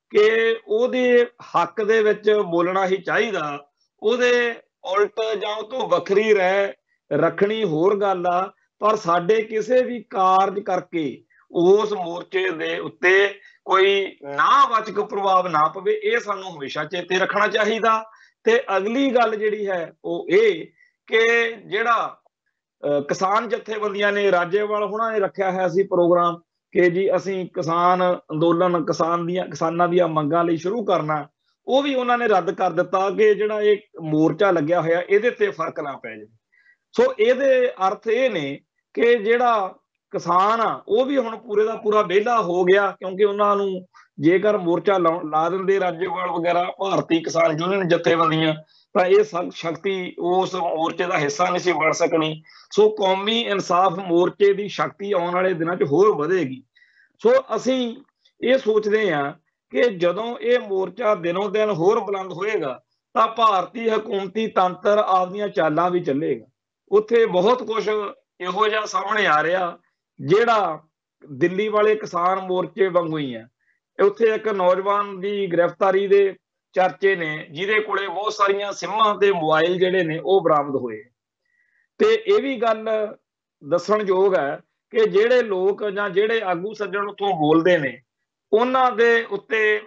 Speaker 1: ਕਿ ਉਹਦੇ ਹੱਕ ਦੇ ਵਿੱਚ ਬੋਲਣਾ ਹੀ ਚਾਹੀਦਾ। ਉਹਦੇ ਉਲਟ ਜਾਂ ਉਹ ਤੋਂ ਵੱਖਰੀ ਰਹਿ ਰੱਖਣੀ ਹੋਰ ਗੱਲ ਆ, ਪਰ ਸਾਡੇ ਕਿਸੇ ਵੀ ਕਾਰਜ ਕਰਕੇ ਉਸ ਮੋਰਚੇ ਦੇ ਉੱਤੇ ਕੋਈ ਨਾਵਾਚਕ ਪ੍ਰਭਾਵ ਨਾ ਪਵੇ, ਇਹ ਸਾਨੂੰ ਹਮੇਸ਼ਾ ਚੇਤੇ ਰੱਖਣਾ ਚਾਹੀਦਾ। ਤੇ ਅਗਲੀ ਗੱਲ ਜਿਹੜੀ ਹੈ, ਉਹ ਇਹ ਕਿ ਜਿਹੜਾ ਕਿਸਾਨ ਜਥੇਬੰਦੀਆਂ ਨੇ ਰਾਜੇਵਾਲ ਹੁਣਾਂ ਨੇ ਰੱਖਿਆ ਹੈ ਸੀ ਪ੍ਰੋਗਰਾਮ ਕਿ ਜੀ ਅਸੀਂ ਕਿਸਾਨ ਅੰਦੋਲਨ, ਕਿਸਾਨ ਦੀਆਂ, ਕਿਸਾਨਾਂ ਦੀਆਂ ਮੰਗਾਂ ਲਈ ਸ਼ੁਰੂ ਕਰਨਾ, ਉਹ ਵੀ ਉਹਨਾਂ ਨੇ ਰੱਦ ਕਰ ਦਿੱਤਾ ਕਿ ਜਿਹੜਾ ਇਹ ਮੋਰਚਾ ਲੱਗਿਆ ਹੋਇਆ, ਇਹਦੇ ਤੇ ਫ਼ਰਕ ਨਾ ਪੈ ਜਾਵੇ। ਸੋ ਇਹਦੇ ਅਰਥ ਇਹ ਨੇ ਕਿ ਜਿਹੜਾ ਕਿਸਾਨ ਆ, ਉਹ ਵੀ ਹੁਣ ਪੂਰੇ ਦਾ ਪੂਰਾ ਵਿਹਲਾ ਹੋ ਗਿਆ ਕਿਉਂਕਿ ਉਹਨਾਂ ਨੂੰ ਜੇਕਰ ਮੋਰਚਾ ਲਾ ਦਿੰਦੇ, ਰਾਜੇਵਾਲ ਵਗੈਰਾ, ਭਾਰਤੀ ਕਿਸਾਨ ਯੂਨੀਅਨ ਜਥੇਬੰਦੀਆਂ ਤਾਂ ਇਹ ਸ਼ਕਤੀ ਉਸ ਮੋਰਚੇ ਦਾ ਹਿੱਸਾ ਨਹੀਂ ਸੀ ਬਣ ਸਕਣੀ। ਸੋ ਕੌਮੀ ਇਨਸਾਫ ਮੋਰਚੇ ਦੀ ਸ਼ਕਤੀ ਆਉਣ ਵਾਲੇ ਦਿਨਾਂ 'ਚ ਹੋਰ ਵਧੇਗੀ। ਸੋ ਅਸੀਂ ਇਹ ਸੋਚਦੇ ਹਾਂ ਕਿ ਜਦੋਂ ਇਹ ਮੋਰਚਾ ਦਿਨੋਂ ਦਿਨ ਹੋਰ ਬੁਲੰਦ ਹੋਏਗਾ, ਤਾਂ ਭਾਰਤੀ ਹਕੂਮਤੀ ਤੰਤਰ ਆਪਦੀਆਂ ਚਾਲਾਂ ਵੀ ਚੱਲੇਗਾ। ਉੱਥੇ ਬਹੁਤ ਕੁਝ ਇਹੋ ਜਿਹਾ ਸਾਹਮਣੇ ਆ ਰਿਹਾ, ਜਿਹੜਾ ਦਿੱਲੀ ਵਾਲੇ ਕਿਸਾਨ ਮੋਰਚੇ ਵਾਂਗੂ ਹੀ ਆ ਉੱਥੇ ਇੱਕ ਨੌਜਵਾਨ ਦੀ ਗ੍ਰਿਫਤਾਰੀ ਦੇ ਚਰਚੇ ਨੇ, ਜਿਹਦੇ ਕੋਲੇ ਬਹੁਤ ਸਾਰੀਆਂ ਸਿਮਾਂ ਤੇ ਮੋਬਾਈਲ ਜਿਹੜੇ ਨੇ ਉਹ ਬਰਾਮਦ ਹੋਏ। ਤੇ ਇਹ ਵੀ ਗੱਲ ਦੱਸਣਯੋਗ ਹੈ ਕਿ ਜਿਹੜੇ ਲੋਕ ਜਾਂ ਜਿਹੜੇ ਆਗੂ ਸੱਜਣ ਉਤੋਂ ਬੋਲਦੇ ਨੇ, ਉਹਨਾਂ ਦੇ ਉੱਤੇ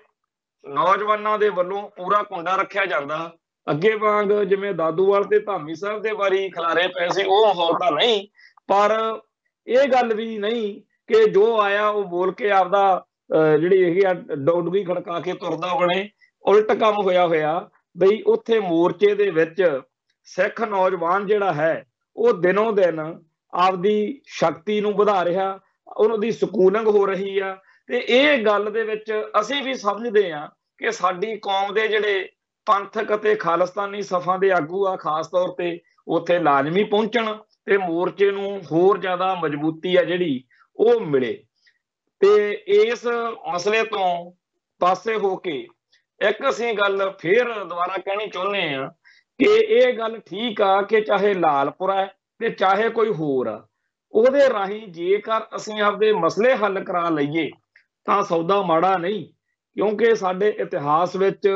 Speaker 1: ਨੌਜਵਾਨਾਂ ਦੇ ਵੱਲੋਂ ਪੂਰਾ ਕੁੰਡਾ ਰੱਖਿਆ ਜਾਂਦਾ। ਅੱਗੇ ਵਾਂਗ ਜਿਵੇਂ ਦਾਦੂਵਾਲ ਤੇ ਧਾਮੀ ਸਾਹਿਬ ਦੇ ਵਾਰੀ ਖਿਲਾਰੇ ਪਏ ਸੀ, ਉਹ ਮਾਹੌਲ ਤਾਂ ਨਹੀਂ, ਪਰ ਇਹ ਗੱਲ ਵੀ ਨਹੀਂ ਕਿ ਜੋ ਆਇਆ ਉਹ ਬੋਲ ਕੇ ਆਪਦਾ ਜਿਹੜੀ ਹੈਗੀ ਆ ਡੌਡਗੀ ਖੜਕਾ ਕੇ ਤੁਰਦਾ ਬਣੇ ਉਲਟ ਕੰਮ ਹੋਇਆ ਹੋਇਆ ਬਈ ਉੱਥੇ ਮੋਰਚੇ ਦੇ ਵਿੱਚ ਸਿੱਖ ਨੌਜਵਾਨ ਜਿਹੜਾ ਹੈ, ਉਹ ਦਿਨੋਂ ਦਿਨ ਆਪਦੀ ਸ਼ਕਤੀ ਨੂੰ ਵਧਾ ਰਿਹਾ, ਉਹਨਾਂ ਦੀ ਸਕੂਲਿੰਗ ਹੋ ਰਹੀ ਆ। ਤੇ ਇਹ ਗੱਲ ਦੇ ਵਿੱਚ ਅਸੀਂ ਵੀ ਸਮਝਦੇ ਆ ਕਿ ਸਾਡੀ ਕੌਮ ਦੇ ਜਿਹੜੇ ਪੰਥਕ ਅਤੇ ਖਾਲਸਤਾਨੀ ਸਫਾਂ ਦੇ ਆਗੂ ਆ, ਖਾਸ ਤੌਰ ਤੇ ਉੱਥੇ ਲਾਜ਼ਮੀ ਪਹੁੰਚਣ ਤੇ ਮੋਰਚੇ ਨੂੰ ਹੋਰ ਜ਼ਿਆਦਾ ਮਜ਼ਬੂਤੀ ਆ ਜਿਹੜੀ ਉਹ ਮਿਲੇ। ਤੇ ਇਸ ਮਸਲੇ ਤੋਂ ਪਾਸੇ ਹੋ ਕੇ ਇੱਕ ਅਸੀਂ ਗੱਲ ਫੇਰ ਦੁਬਾਰਾ ਕਹਿਣੀ ਚਾਹੁੰਦੇ ਆ ਕਿ ਇਹ ਗੱਲ ਠੀਕ ਆ ਕਿ ਚਾਹੇ ਲਾਲਪੁਰਾ ਤੇ ਚਾਹੇ ਕੋਈ ਹੋਰ ਆ, ਉਹਦੇ ਰਾਹੀਂ ਜੇਕਰ ਅਸੀਂ ਆਪਦੇ ਮਸਲੇ ਹੱਲ ਕਰਾ ਲਈਏ ਤਾਂ ਸੌਦਾ ਮਾੜਾ ਨਹੀਂ, ਕਿਉਂਕਿ ਸਾਡੇ ਇਤਿਹਾਸ ਵਿੱਚ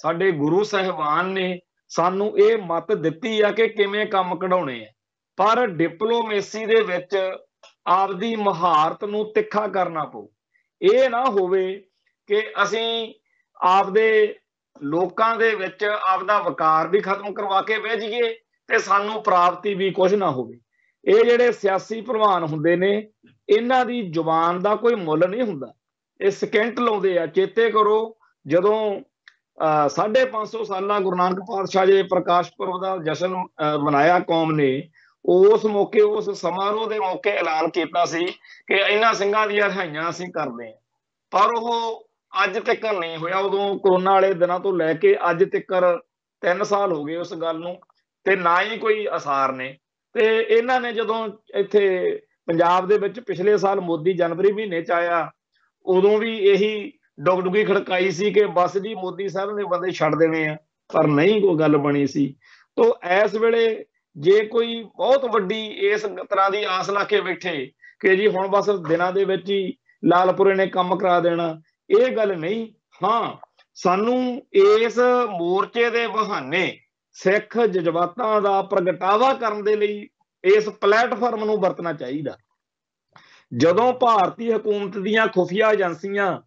Speaker 1: ਸਾਡੇ ਗੁਰੂ ਸਾਹਿਬਾਨ ਨੇ ਸਾਨੂੰ ਇਹ ਮਤ ਦਿੱਤੀ ਆ ਕਿ ਕਿਵੇਂ ਕੰਮ ਕਢਾਉਣੇ ਆ। ਪਰ ਡਿਪਲੋਮੇਸੀ ਦੇ ਵਿੱਚ ਆਪਦੀ ਮਹਾਰਤ ਨੂੰ ਤਿੱਖਾ ਕਰਨਾ ਪਊ। ਇਹ ਨਾ ਹੋਵੇ ਕਿ ਅਸੀਂ ਆਪਦੇ ਲੋਕਾਂ ਦੇ ਵਿੱਚ ਆਪਦਾ ਵਕਾਰ ਵੀ ਖਤਮ ਕਰਵਾ ਕੇ ਬਹਿ ਜਾਈਏ ਤੇ ਸਾਨੂੰ ਪ੍ਰਾਪਤੀ ਵੀ ਕੁਝ ਨਾ ਹੋਵੇ। ਇਹ ਜਿਹੜੇ ਸਿਆਸੀ ਪ੍ਰਵਾਨ ਹੁੰਦੇ ਨੇ, ਇਹਨਾਂ ਦੀ ਜ਼ੁਬਾਨ ਦਾ ਕੋਈ ਮੁੱਲ ਨਹੀਂ ਹੁੰਦਾ। ਇਹ ਸਕਿੰਟ ਲਾਉਂਦੇ ਆ, ਚੇਤੇ ਕਰੋ ਜਦੋਂ 550 ਸਾਲਾਂ ਗੁਰੂ ਨਾਨਕ ਪਾਤਸ਼ਾਹ ਜੀ ਪ੍ਰਕਾਸ਼ ਪੁਰਬ ਦਾ ਜਸ਼ਨ ਮਨਾਇਆ ਕੌਮ ਨੇ ਉਸ ਮੌਕੇ, ਉਸ ਸਮਾਰੋਹ ਦੇ ਮੌਕੇ ਐਲਾਨ ਕੀਤਾ ਸੀ ਕਿ ਇਹਨਾਂ ਸਿੰਘਾਂ ਦੀਆਂ ਰਿਹਾਈਆਂ ਅਸੀਂ ਕਰਦੇ ਹਾਂ। ਪਰ ਉਹ ਅੱਜ ਤੱਕ ਨਹੀਂ ਹੋਇਆ। ਉਦੋਂ ਕਰੋਨਾ ਵਾਲੇ ਦਿਨਾਂ ਤੋਂ ਲੈ ਕੇ ਅੱਜ ਤੱਕ 3 ਸਾਲ ਹੋ ਗਏ ਉਸ ਗੱਲ ਨੂੰ ਤੇ ਨਾ ਹੀ ਕੋਈ ਅਸਾਰ ਨੇ। ਤੇ ਇਹਨਾਂ ਨੇ ਜਦੋਂ ਇੱਥੇ ਪੰਜਾਬ ਦੇ ਵਿੱਚ ਪਿਛਲੇ ਸਾਲ ਮੋਦੀ ਜਨਵਰੀ ਮਹੀਨੇ ਚ ਆਇਆ, ਉਦੋਂ ਵੀ ਇਹੀ ਡੁਗਡੁਗੀ ਖੜਕਾਈ ਸੀ ਕਿ ਬਸ ਜੀ ਮੋਦੀ ਸਾਹਿਬ ਨੇ ਬੰਦੇ ਛੱਡ ਦੇਣੇ ਆ, ਪਰ ਨਹੀਂ ਕੋਈ ਗੱਲ ਬਣੀ ਸੀ। ਤੋਂ ਇਸ ਵੇਲੇ ਜੇ ਕੋਈ ਬਹੁਤ ਵੱਡੀ ਇਸ ਤਰ੍ਹਾਂ ਦੀ ਆਸ ਲਾ ਕੇ ਬੈਠੇ ਕਿ ਜੀ ਹੁਣ ਬਸ ਦਿਨਾਂ ਦੇ ਵਿੱਚ ਹੀ ਲਾਲਪੁਰੇ ਨੇ ਕੰਮ ਕਰਾ ਦੇਣਾ, ਇਹ ਗੱਲ ਨਹੀਂ। ਹਾਂ, ਸਾਨੂੰ ਇਸ ਮੋਰਚੇ ਦੇ ਬਹਾਨੇ ਸਿੱਖ ਜਜ਼ਬਾਤਾਂ ਦਾ ਪ੍ਰਗਟਾਵਾ ਕਰਨ ਦੇ ਲਈ ਇਸ ਪਲੇਟਫਾਰਮ ਨੂੰ ਵਰਤਣਾ ਚਾਹੀਦਾ। ਜਦੋਂ ਭਾਰਤੀ ਹਕੂਮਤ ਦੀਆਂ ਖੁਫੀਆ ਏਜੰਸੀਆਂ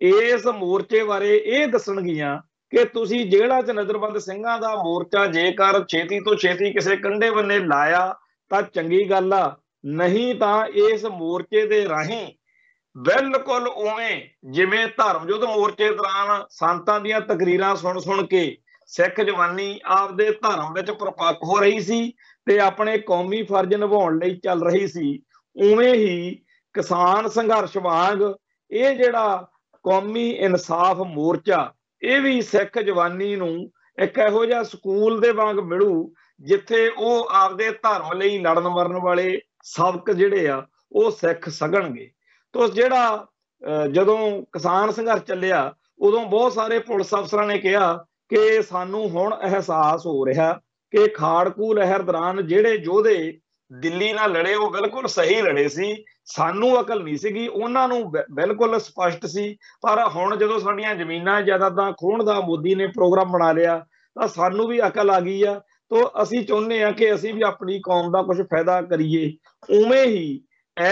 Speaker 1: ਇਸ ਮੋਰਚੇ ਬਾਰੇ ਇਹ ਦੱਸਣਗੀਆਂ ਕਿ ਤੁਸੀਂ ਜੇਲ੍ਹਾਂ 'ਚ ਨਜ਼ਰਬੰਦ ਸਿੰਘਾਂ ਦਾ ਮੋਰਚਾ ਜੇਕਰ ਛੇਤੀ ਤੋਂ ਛੇਤੀ ਕਿਸੇ ਕੰਡੇ ਬੰਨੇ ਲਾਇਆ ਤਾਂ ਚੰਗੀ ਗੱਲ ਆ। ਨਹੀਂ ਤਾਂ ਇਸ ਮੋਰਚੇ ਦੇ ਰਾਹੀਂ ਬਿਲਕੁਲ ਉਵੇਂ ਜਿਵੇਂ ਧਰਮ ਯੁੱਧ ਮੋਰਚੇ ਦੌਰਾਨ ਸੰਤਾਂ ਦੀਆਂ ਤਕਰੀਰਾਂ ਸੁਣ ਸੁਣ ਕੇ ਸਿੱਖ ਜਵਾਨੀ ਆਪਦੇ ਧਰਮ ਵਿੱਚ ਪਰਪੱਕ ਹੋ ਰਹੀ ਸੀ ਤੇ ਆਪਣੇ ਕੌਮੀ ਫਰਜ਼ ਨਿਭਾਉਣ ਲਈ ਚੱਲ ਰਹੀ ਸੀ, ਉਵੇਂ ਹੀ ਕਿਸਾਨ ਸੰਘਰਸ਼ ਵਾਂਗ ਇਹ ਜਿਹੜਾ ਕੌਮੀ ਇਨਸਾਫ ਮੋਰਚਾ ਇਹ ਵੀ ਸਿੱਖ ਜਵਾਨੀ ਨੂੰ ਇੱਕ ਇਹੋ ਜਿਹਾ ਸਕੂਲ ਦੇ ਵਾਂਗ ਮਿਲੂ, ਜਿੱਥੇ ਉਹ ਆਪਦੇ ਧਰਮ ਲਈ ਲੜਨ ਮਰਨ ਵਾਲੇ ਸਬਕ ਜਿਹੜੇ ਆ, ਉਹ ਸਿੱਖ ਸਕਣਗੇ ਤੋਂ ਜਿਹੜਾ ਜਦੋਂ ਕਿਸਾਨ ਸੰਘਰਸ਼ ਚੱਲਿਆ, ਉਦੋਂ ਬਹੁਤ ਸਾਰੇ ਪੁਲਿਸ ਅਫਸਰਾਂ ਨੇ ਕਿਹਾ ਕਿ ਸਾਨੂੰ ਹੁਣ ਅਹਿਸਾਸ ਹੋ ਰਿਹਾ ਕਿ ਖਾੜਕੂ ਲਹਿਰ ਦੌਰਾਨ ਜਿਹੜੇ ਯੋਧੇ ਦਿੱਲੀ ਨਾਲ ਲੜੇ, ਉਹ ਬਿਲਕੁਲ ਸਹੀ ਲੜੇ ਸੀ। ਸਾਨੂੰ ਅਕਲ ਨਹੀਂ ਸੀਗੀ। ਉਹਨਾਂ ਨੂੰ ਬਿਲਕੁਲ ਸਪਸ਼ਟ ਸੀ। ਪਰ ਹੁਣ ਜਦੋਂ ਸਾਡੀਆਂ ਜ਼ਮੀਨਾਂ, ਜਾਇਦਾਦਾਂ ਖੋਣ ਦਾ ਮੋਦੀ ਨੇ ਪ੍ਰੋਗਰਾਮ ਬਣਾ ਲਿਆ, ਤਾਂ ਸਾਨੂੰ ਵੀ ਅਕਲ ਆ ਗਈ ਆ। ਤੋਂ ਅਸੀਂ ਚਾਹੁੰਦੇ ਆ ਕਿ ਅਸੀਂ ਵੀ ਆਪਣੀ ਕੌਮ ਦਾ ਕੁਝ ਫਾਇਦਾ ਕਰੀਏ। ਉਵੇਂ ਹੀ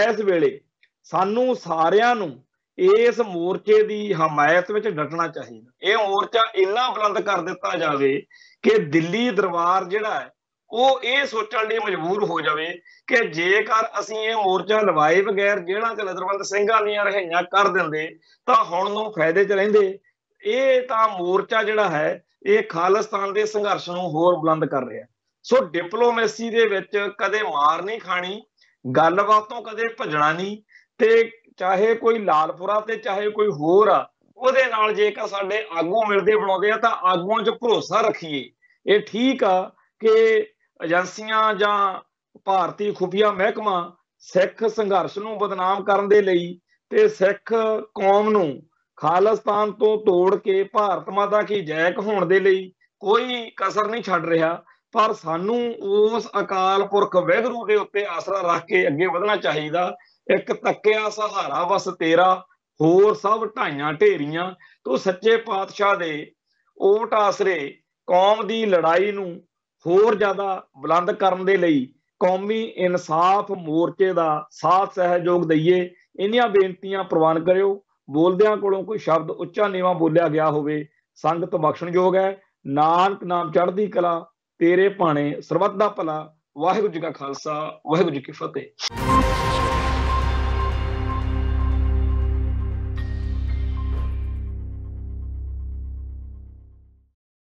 Speaker 1: ਇਸ ਵੇਲੇ ਸਾਨੂੰ ਸਾਰਿਆਂ ਨੂੰ ਇਸ ਮੋਰਚੇ ਦੀ ਹਮਾਇਤ ਵਿੱਚ ਡਟਣਾ ਚਾਹੀਦਾ। ਇਹ ਮੋਰਚਾ ਇੰਨਾ ਬੁਲੰਦ ਕਰ ਦਿੱਤਾ ਜਾਵੇ ਕਿ ਦਿੱਲੀ ਦਰਬਾਰ ਜਿਹੜਾ ਹੈ ਉਹ ਇਹ ਸੋਚਣ ਲਈ ਮਜਬੂਰ ਹੋ ਜਾਵੇ ਕਿ ਜੇਕਰ ਅਸੀਂ ਇਹ ਮੋਰਚਾ ਲਵਾਏ ਬਗੈਰ ਜਿਹੜਾ ਤੇ ਨਜ਼ਰਬੰਦ ਸਿੰਘਾਂ ਦੀਆਂ ਰਹਿਈਆਂ ਕਰ ਦਿੰਦੇ, ਤਾਂ ਹੁਣ ਨੂੰ ਫਾਇਦੇ 'ਚ ਰਹਿੰਦੇ। ਇਹ ਤਾਂ ਮੋਰਚਾ ਜਿਹੜਾ ਹੈ, ਇਹ ਖਾਲਿਸਤਾਨ ਦੇ ਸੰਘਰਸ਼ ਨੂੰ ਹੋਰ ਬੁਲੰਦ ਕਰ ਰਿਹਾ। ਸੋ ਡਿਪਲੋਮੇਸੀ ਦੇ ਵਿੱਚ ਕਦੇ ਮਾਰ ਨਹੀਂ ਖਾਣੀ, ਗੱਲਬਾਤ ਤੋਂ ਕਦੇ ਭਜਣਾ ਨਹੀਂ, ਤੇ ਚਾਹੇ ਕੋਈ ਲਾਲਪੁਰਾ ਤੇ ਚਾਹੇ ਕੋਈ ਹੋਰ ਆ, ਉਹਦੇ ਨਾਲ ਜੇਕਰ ਸਾਡੇ ਆਗੂ ਮਿਲਦੇ ਬਣਾਉਂਦੇ ਆ, ਤਾਂ ਆਗੂਆਂ 'ਚ ਭਰੋਸਾ ਰੱਖੀਏ। ਇਹ ਠੀਕ ਆ ਕਿ ਏਜੰਸੀਆਂ ਜਾਂ ਭਾਰਤੀ ਖੁਫੀਆ ਮਹਿਕਮਾ ਸਿੱਖ ਸੰਘਰਸ਼ ਨੂੰ ਬਦਨਾਮ ਕਰਨ ਦੇ ਲਈ ਤੇ ਸਿੱਖ ਕੌਮ ਨੂੰ ਖਾਲਿਸਤਾਨ ਤੋਂ ਤੋੜ ਕੇ ਭਾਰਤ ਮਾਤਾ ਕੀ ਜੈ ਕਹਾਉਣ ਦੇ ਲਈ ਕੋਈ ਕਸਰ ਨਹੀਂ ਛੱਡ ਰਿਹਾ, ਪਰ ਸਾਨੂੰ ਉਸ ਅਕਾਲ ਪੁਰਖ ਵੈਗਰੂ ਦੇ ਉੱਤੇ ਆਸਰਾ ਰੱਖ ਕੇ ਅੱਗੇ ਵਧਣਾ ਚਾਹੀਦਾ। ਇੱਕ ਤੱਕਿਆ ਸਹਾਰਾ ਵਸ ਤੇਰਾ, ਹੋਰ ਸਭ ਢਾਈਆਂ ਢੇਰੀਆਂ। ਤੂੰ ਸੱਚੇ ਪਾਤਸ਼ਾਹ ਦੇ ਓਟ ਆਸਰੇ ਕੌਮ ਦੀ ਲੜਾਈ ਨੂੰ ਹੋਰ ਜ਼ਿਆਦਾ ਬੁਲੰਦ ਕਰਨ ਦੇ ਲਈ ਕੌਮੀ ਇਨਸਾਫ ਮੋਰਚੇ ਦਾ ਸਾਥ ਸਹਿਯੋਗ ਦਈਏ, ਇੰਨੀਆਂ ਬੇਨਤੀਆਂ ਪ੍ਰਵਾਨ ਕਰਿਓ, ਬੋਲਦਿਆਂ ਕੋਲੋਂ ਕੋਈ ਸ਼ਬਦ ਉੱਚਾ ਨੀਵਾ ਬੋਲਿਆ ਗਿਆ ਹੋਵੇ, ਸੰਗਤ ਬਖਸ਼ਣਯੋਗ ਹੈ। ਨਾਨਕ ਨਾਮ ਚੜ੍ਹਦੀ ਕਲਾ, ਤੇਰੇ ਭਾਣੇ ਸਰਬੱਤ ਦਾ ਭਲਾ। ਵਾਹਿਗੁਰੂ ਜੀ ਕਾ ਖਾਲਸਾ, ਵਾਹਿਗੁਰੂ ਜੀ ਕੀ ਫਤਿਹ।